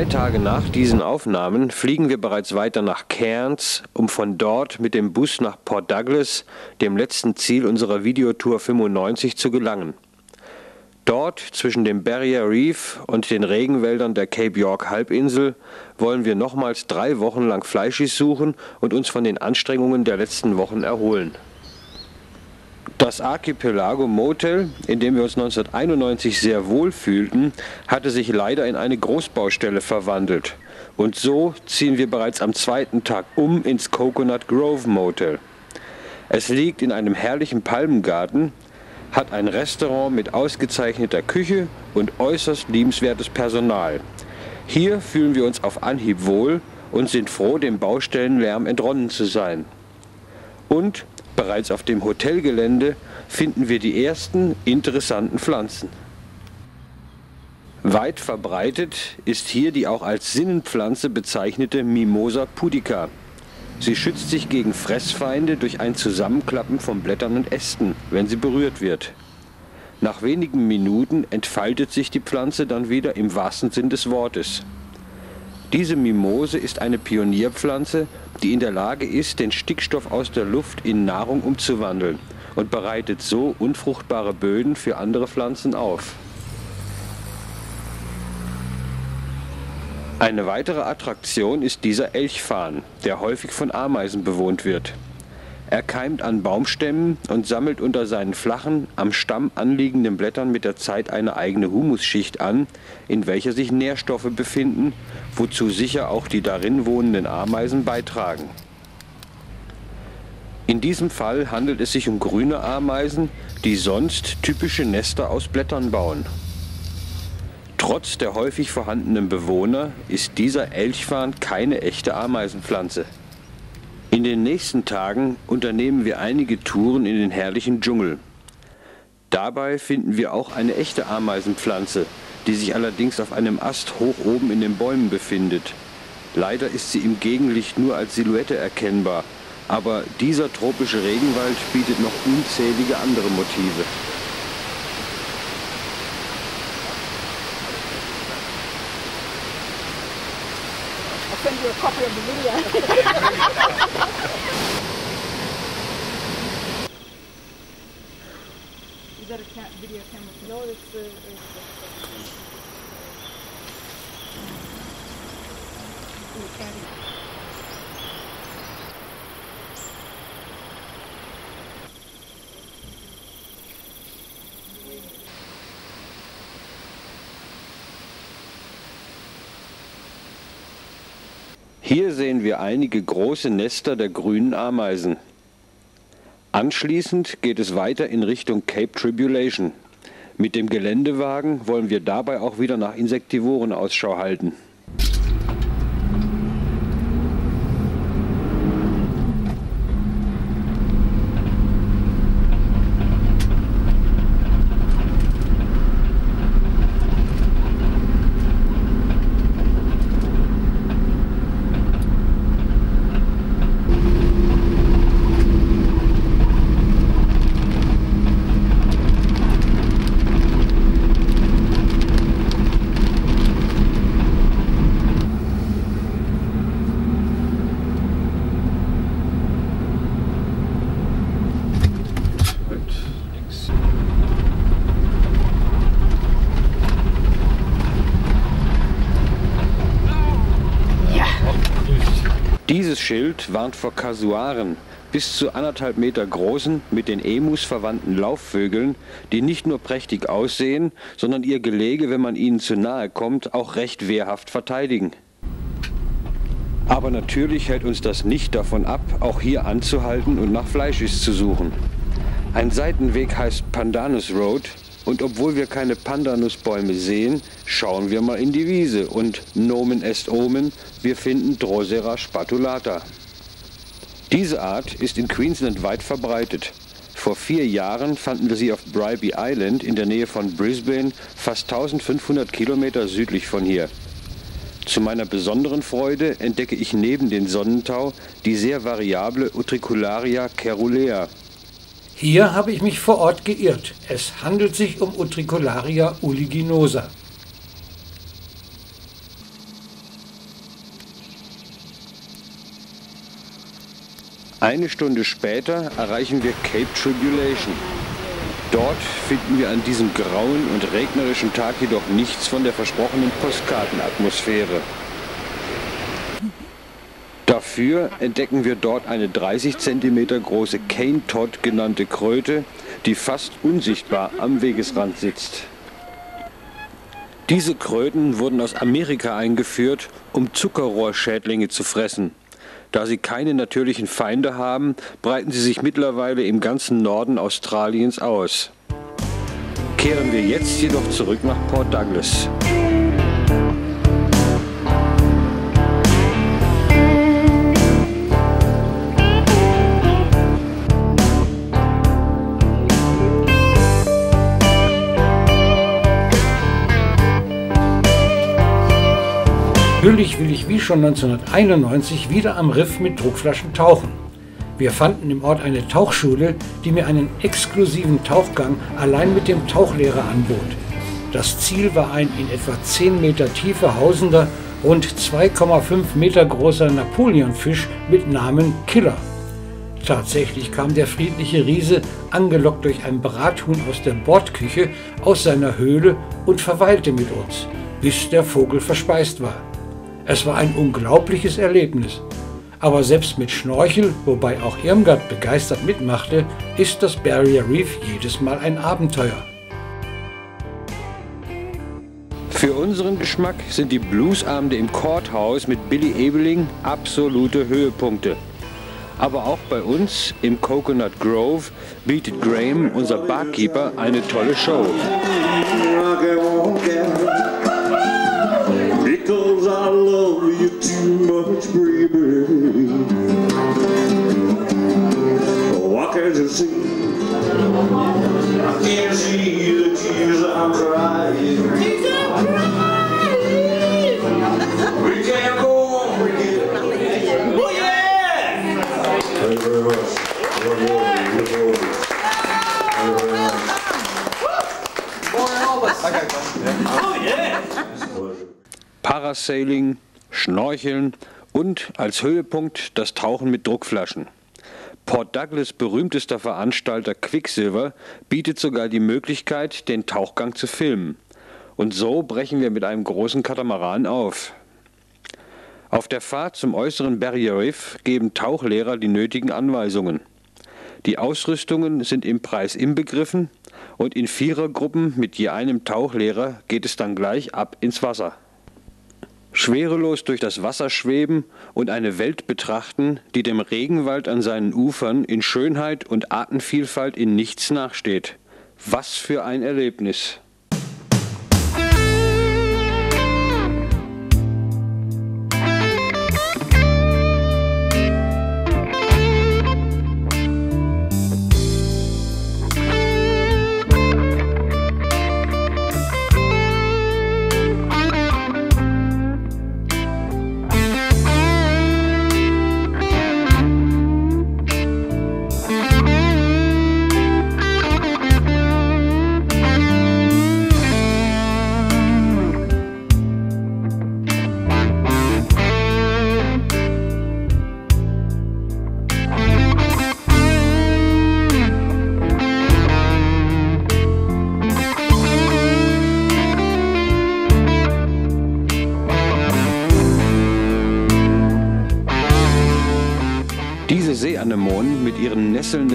Zwei Tage nach diesen Aufnahmen fliegen wir bereits weiter nach Cairns, um von dort mit dem Bus nach Port Douglas, dem letzten Ziel unserer Videotour 95, zu gelangen. Dort, zwischen dem Barrier Reef und den Regenwäldern der Cape York Halbinsel, wollen wir nochmals drei Wochen lang Fleischis suchen und uns von den Anstrengungen der letzten Wochen erholen. Das Archipelago Motel, in dem wir uns 1991 sehr wohl fühlten, hatte sich leider in eine Großbaustelle verwandelt. Und so ziehen wir bereits am zweiten Tag um ins Coconut Grove Motel. Es liegt in einem herrlichen Palmengarten, hat ein Restaurant mit ausgezeichneter Küche und äußerst liebenswertes Personal. Hier fühlen wir uns auf Anhieb wohl und sind froh, dem Baustellenlärm entronnen zu sein. Und Bereits auf dem Hotelgelände finden wir die ersten interessanten Pflanzen. Weit verbreitet ist hier die auch als Sinnenpflanze bezeichnete Mimosa pudica. Sie schützt sich gegen Fressfeinde durch ein Zusammenklappen von Blättern und Ästen, wenn sie berührt wird. Nach wenigen Minuten entfaltet sich die Pflanze dann wieder im wahrsten Sinn des Wortes. Diese Mimose ist eine Pionierpflanze, die in der Lage ist, den Stickstoff aus der Luft in Nahrung umzuwandeln und bereitet so unfruchtbare Böden für andere Pflanzen auf. Eine weitere Attraktion ist dieser Elchfarn, der häufig von Ameisen bewohnt wird. Er keimt an Baumstämmen und sammelt unter seinen flachen, am Stamm anliegenden Blättern mit der Zeit eine eigene Humusschicht an, in welcher sich Nährstoffe befinden, wozu sicher auch die darin wohnenden Ameisen beitragen. In diesem Fall handelt es sich um grüne Ameisen, die sonst typische Nester aus Blättern bauen. Trotz der häufig vorhandenen Bewohner ist dieser Elchfarn keine echte Ameisenpflanze. In den nächsten Tagen unternehmen wir einige Touren in den herrlichen Dschungel. Dabei finden wir auch eine echte Ameisenpflanze, die sich allerdings auf einem Ast hoch oben in den Bäumen befindet. Leider ist sie im Gegenlicht nur als Silhouette erkennbar, aber dieser tropische Regenwald bietet noch unzählige andere Motive. I'll send you a copy of the video. A ca- video camera? No, it's the. Hier sehen wir einige große Nester der grünen Ameisen. Anschließend geht es weiter in Richtung Cape Tribulation. Mit dem Geländewagen wollen wir dabei auch wieder nach Insektivoren Ausschau halten. Warnt vor Kasuaren, bis zu anderthalb Meter großen, mit den Emus verwandten Laufvögeln, die nicht nur prächtig aussehen, sondern ihr Gelege, wenn man ihnen zu nahe kommt, auch recht wehrhaft verteidigen. Aber natürlich hält uns das nicht davon ab, auch hier anzuhalten und nach Fleischis zu suchen. Ein Seitenweg heißt Pandanus Road und obwohl wir keine Pandanusbäume sehen, schauen wir mal in die Wiese und Nomen est Omen, wir finden Drosera spatulata. Diese Art ist in Queensland weit verbreitet. Vor vier Jahren fanden wir sie auf Bribey Island in der Nähe von Brisbane, fast 1500 Kilometer südlich von hier. Zu meiner besonderen Freude entdecke ich neben den Sonnentau die sehr variable Utricularia cerulea. Hier habe ich mich vor Ort geirrt. Es handelt sich um Utricularia uliginosa. Eine Stunde später erreichen wir Cape Tribulation. Dort finden wir an diesem grauen und regnerischen Tag jedoch nichts von der versprochenen Postkartenatmosphäre. Dafür entdecken wir dort eine 30 cm große Cane Todd genannte Kröte, die fast unsichtbar am Wegesrand sitzt. Diese Kröten wurden aus Amerika eingeführt, um Zuckerrohrschädlinge zu fressen. Da sie keine natürlichen Feinde haben, breiten sie sich mittlerweile im ganzen Norden Australiens aus. Kehren wir jetzt jedoch zurück nach Port Douglas. Natürlich will ich wie schon 1991 wieder am Riff mit Druckflaschen tauchen. Wir fanden im Ort eine Tauchschule, die mir einen exklusiven Tauchgang allein mit dem Tauchlehrer anbot. Das Ziel war ein in etwa 10 Meter Tiefe hausender, rund 2,5 Meter großer Napoleonfisch mit Namen Killer. Tatsächlich kam der friedliche Riese, angelockt durch ein Brathuhn aus der Bordküche, aus seiner Höhle und verweilte mit uns, bis der Vogel verspeist war. Es war ein unglaubliches Erlebnis. Aber selbst mit Schnorchel, wobei auch Irmgard begeistert mitmachte, ist das Barrier Reef jedes Mal ein Abenteuer. Für unseren Geschmack sind die Bluesabende im Courthouse mit Billy Ebeling absolute Höhepunkte. Aber auch bei uns im Coconut Grove bietet Graham, unser Barkeeper, eine tolle Show. too much breathing. Oh, I can't see? I can't see the tears I'm crying. Oh, yeah! Oh, Parasailing Schnorcheln und als Höhepunkt das Tauchen mit Druckflaschen. Port Douglas berühmtester Veranstalter Quicksilver bietet sogar die Möglichkeit, den Tauchgang zu filmen. Und so brechen wir mit einem großen Katamaran auf. Auf der Fahrt zum äußeren Barrier Reef geben Tauchlehrer die nötigen Anweisungen. Die Ausrüstungen sind im Preis inbegriffen und in Vierergruppen mit je einem Tauchlehrer geht es dann gleich ab ins Wasser. Schwerelos durch das Wasser schweben und eine Welt betrachten, die dem Regenwald an seinen Ufern in Schönheit und Artenvielfalt in nichts nachsteht. Was für ein Erlebnis!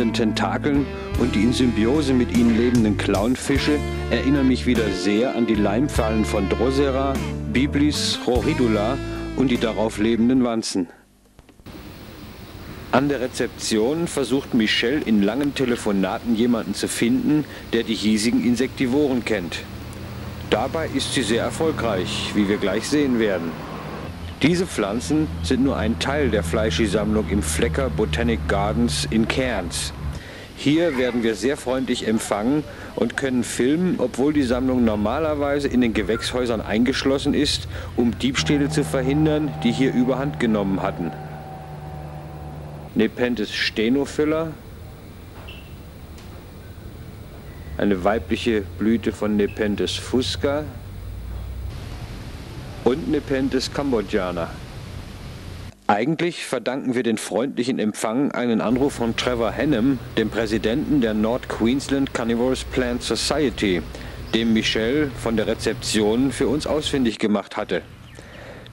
Nesselnden Tentakeln und die in Symbiose mit ihnen lebenden Clownfische erinnern mich wieder sehr an die Leimfallen von Drosera, Biblis, Roridula und die darauf lebenden Wanzen. An der Rezeption versucht Michelle in langen Telefonaten jemanden zu finden, der die hiesigen Insektivoren kennt. Dabei ist sie sehr erfolgreich, wie wir gleich sehen werden. Diese Pflanzen sind nur ein Teil der Fleischi-Sammlung im Flecker Botanic Gardens in Cairns. Hier werden wir sehr freundlich empfangen und können filmen, obwohl die Sammlung normalerweise in den Gewächshäusern eingeschlossen ist, um Diebstähle zu verhindern, die hier überhand genommen hatten. Nepenthes stenophylla, eine weibliche Blüte von Nepenthes fusca und Nepenthes cambodgiana. Eigentlich verdanken wir den freundlichen Empfang einen Anruf von Trevor Hannum, dem Präsidenten der North Queensland Carnivorous Plant Society, dem Michelle von der Rezeption für uns ausfindig gemacht hatte.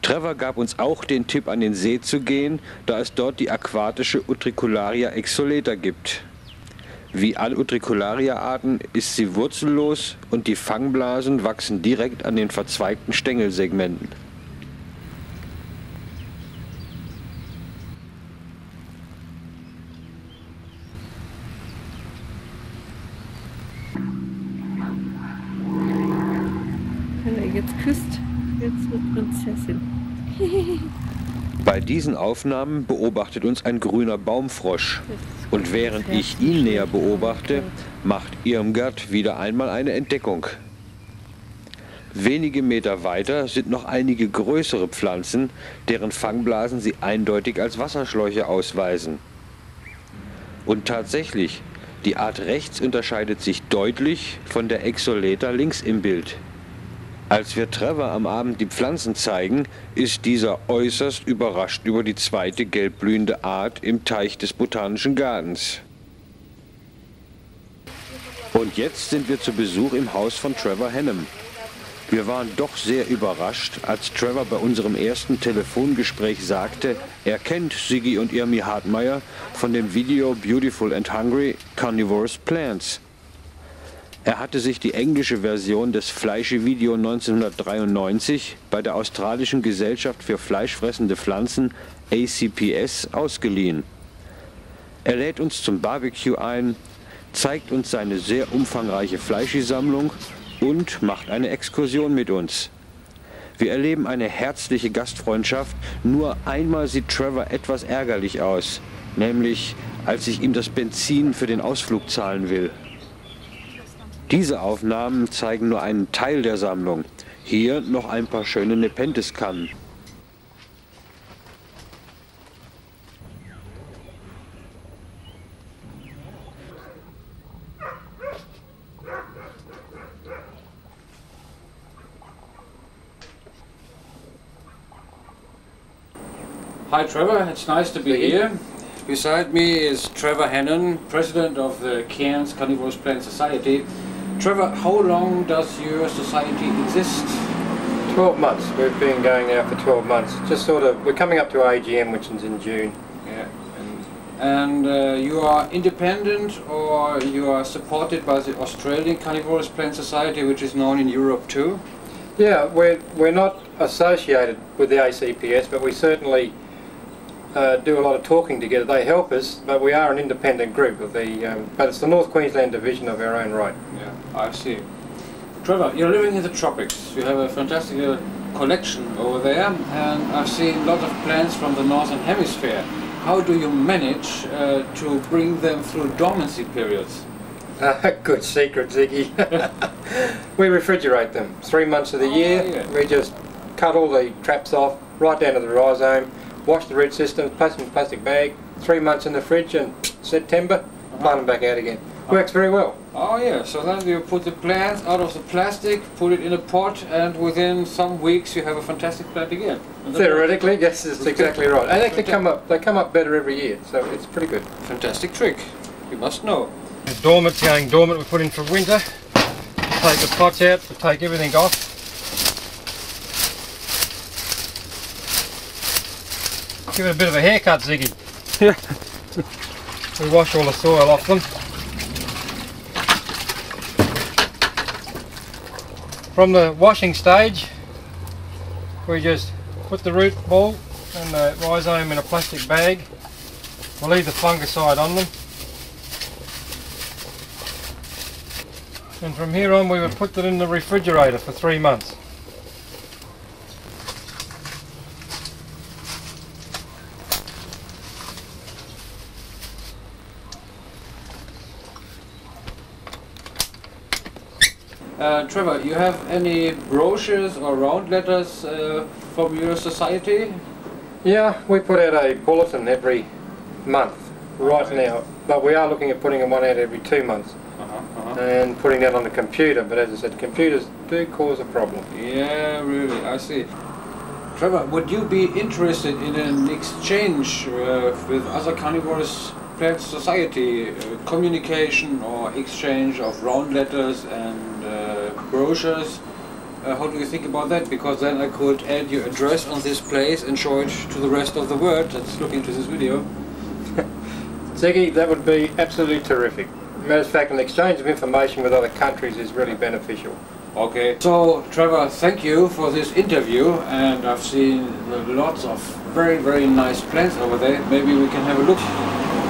Trevor gab uns auch den Tipp, an den See zu gehen, da es dort die aquatische Utricularia exoleta gibt. Wie alle Utricularia-Arten ist sie wurzellos und die Fangblasen wachsen direkt an den verzweigten Stängelsegmenten. Wenn er jetzt küsst, jetzt wird Prinzessin. Bei diesen Aufnahmen beobachtet uns ein grüner Baumfrosch. Und während ich ihn näher beobachte, macht Irmgard wieder einmal eine Entdeckung. Wenige Meter weiter sind noch einige größere Pflanzen, deren Fangblasen sie eindeutig als Wasserschläuche ausweisen. Und tatsächlich, die Art rechts unterscheidet sich deutlich von der Exoleta links im Bild. Als wir Trevor am Abend die Pflanzen zeigen, ist dieser äußerst überrascht über die zweite gelbblühende Art im Teich des Botanischen Gartens. Und jetzt sind wir zu Besuch im Haus von Trevor Hannum. Wir waren doch sehr überrascht, als Trevor bei unserem ersten Telefongespräch sagte, er kennt Siggy und Irmi Hartmeier von dem Video Beautiful and Hungry Carnivorous Plants. Er hatte sich die englische Version des Fleische-Video 1993 bei der australischen Gesellschaft für fleischfressende Pflanzen ACPS ausgeliehen. Er lädt uns zum Barbecue ein, zeigt uns seine sehr umfangreiche Fleischi-Sammlung und macht eine Exkursion mit uns. Wir erleben eine herzliche Gastfreundschaft, nur einmal sieht Trevor etwas ärgerlich aus, nämlich als ich ihm das Benzin für den Ausflug zahlen will. Diese Aufnahmen zeigen nur einen Teil der Sammlung. Hier noch ein paar schöne Nepenthes-Kannen. Hi Trevor, it's nice to be here. Beside me is Trevor Hannon, president of the Cairns Carnivorous Plant Society. Trevor, how long does your society exist? 12 months. We've been going now for 12 months. Just sort of, we're coming up to AGM, which is in June. Yeah. And uh, you are independent or you are supported by the Australian Carnivorous Plant Society, which is known in Europe too? Yeah, we're, we're not associated with the ACPS, but we certainly uh, do a lot of talking together. They help us, but we are an independent group of the, um, but it's the North Queensland division of our own right. Yeah, I see. Trevor, you're living in the tropics. You have a fantastic uh, collection over there, and I've seen lots of plants from the northern hemisphere. How do you manage uh, to bring them through dormancy periods? Uh, [LAUGHS] good secret, Ziggy. [LAUGHS] we refrigerate them three months of the Oh, year. yeah. We just cut all the traps off, right down to the rhizome, wash the root system, place them in a plastic bag, three months in the fridge, and September, uh-huh. plant them back out again. Works very well. Oh yeah, so then you put the plants out of the plastic, put it in a pot, and within some weeks you have a fantastic plant again. Theoretically, yes, that's exactly right. And they come up, they come up better every year, so it's pretty good. Fantastic trick. You must know. Dormant, going dormant, we put in for winter. Take the pots out, we take everything off. Give it a bit of a haircut, Ziggy. Yeah. [LAUGHS] We wash all the soil off them. From the washing stage, we just put the root ball and the rhizome in a plastic bag. We'll leave the fungicide on them. And from here on we would put them in the refrigerator for three months. Uh, Trevor, you have any brochures or round letters uh, from your society? Yeah, we put out a bulletin every month right now, but we are looking at putting one out every two months Uh-huh, and putting that on the computer. But as I said, computers do cause a problem. Yeah, really, I see. Trevor, would you be interested in an exchange uh, with other carnivorous plant society, uh, communication or exchange of round letters and uh, brochures? Uh, how do you think about that? Because then I could add your address on this place and show it to the rest of the world that's looking to this video. [LAUGHS] Ziggy, that would be absolutely terrific. Matter of fact, an exchange of information with other countries is really beneficial. Okay. So, Trevor, thank you for this interview, and I've seen lots of very, very nice plants over there. Maybe we can have a look.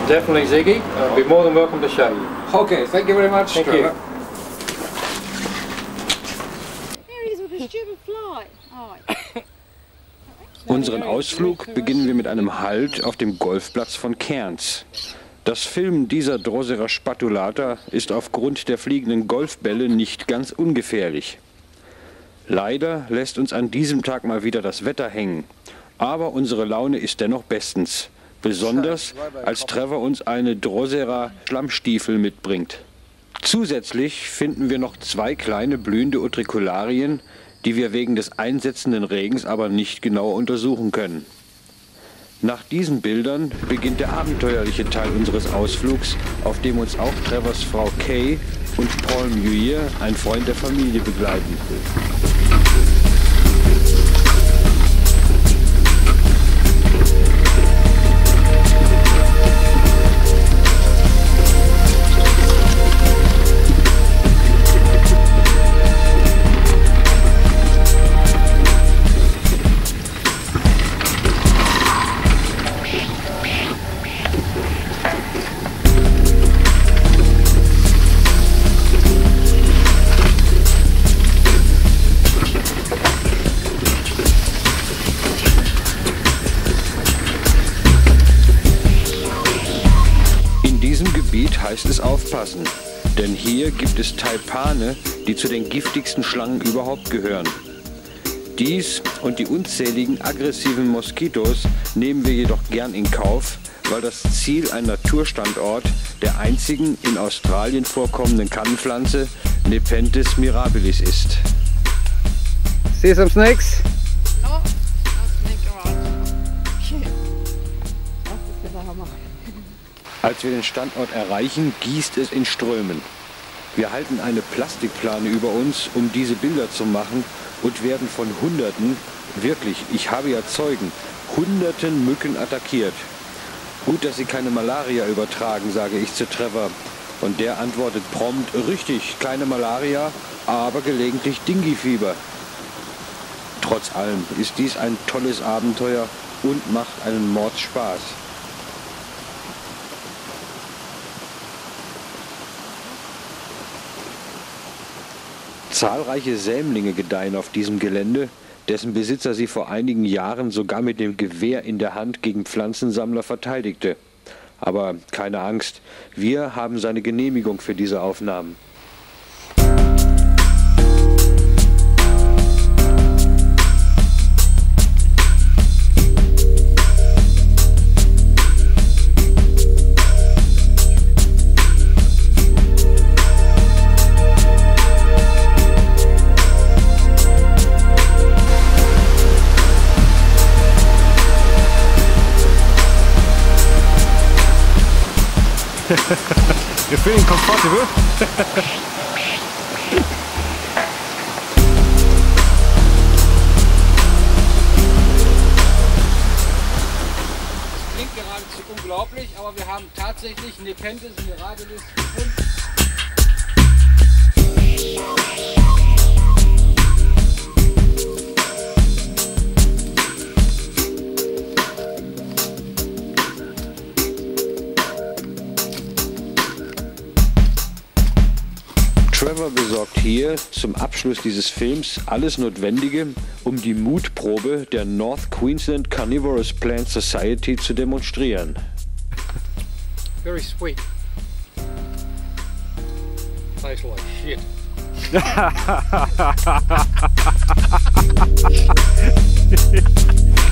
Definitely, Ziggy. I'd be more than welcome to show you. Okay, thank you very much, Thank Trevor. There Unseren Ausflug beginnen wir mit einem Halt auf dem Golfplatz von Cairns. Das Filmen dieser Drosera spatulata ist aufgrund der fliegenden Golfbälle nicht ganz ungefährlich. Leider lässt uns an diesem Tag mal wieder das Wetter hängen, aber unsere Laune ist dennoch bestens, besonders als Trevor uns eine Drosera Schlammstiefel mitbringt. Zusätzlich finden wir noch zwei kleine blühende Utrikularien, die wir wegen des einsetzenden Regens aber nicht genau untersuchen können. Nach diesen Bildern beginnt der abenteuerliche Teil unseres Ausflugs, auf dem uns auch Trevors Frau Kay und Paul Muir, ein Freund der Familie, begleiten. Gibt es Taipane, die zu den giftigsten Schlangen überhaupt gehören. Dies und die unzähligen aggressiven Moskitos nehmen wir jedoch gern in Kauf, weil das Ziel ein Naturstandort der einzigen in Australien vorkommenden Kannenpflanze Nepenthes mirabilis ist. See some snakes? no, snake around. [LAUGHS] Hammer. Als wir den Standort erreichen, gießt es in Strömen. Wir halten eine Plastikplane über uns, um diese Bilder zu machen und werden von Hunderten, wirklich, ich habe ja Zeugen, Hunderten Mücken attackiert. Gut, dass sie keine Malaria übertragen, sage ich zu Trevor. Und der antwortet prompt, richtig, keine Malaria, aber gelegentlich Dingifieber. Trotz allem ist dies ein tolles Abenteuer und macht einen Mordspaß. Zahlreiche Sämlinge gedeihen auf diesem Gelände, dessen Besitzer sie vor einigen Jahren sogar mit dem Gewehr in der Hand gegen Pflanzensammler verteidigte. Aber keine Angst, wir haben seine Genehmigung für diese Aufnahmen. Feeling comfortable? Klingt geradezu unglaublich, aber wir haben tatsächlich tatsächlich Nepenthes mirabilis Abschluss dieses Films alles Notwendige, um die Mutprobe der North Queensland Carnivorous Plant Society zu demonstrieren. Very sweet. Tastes like shit. [LAUGHS]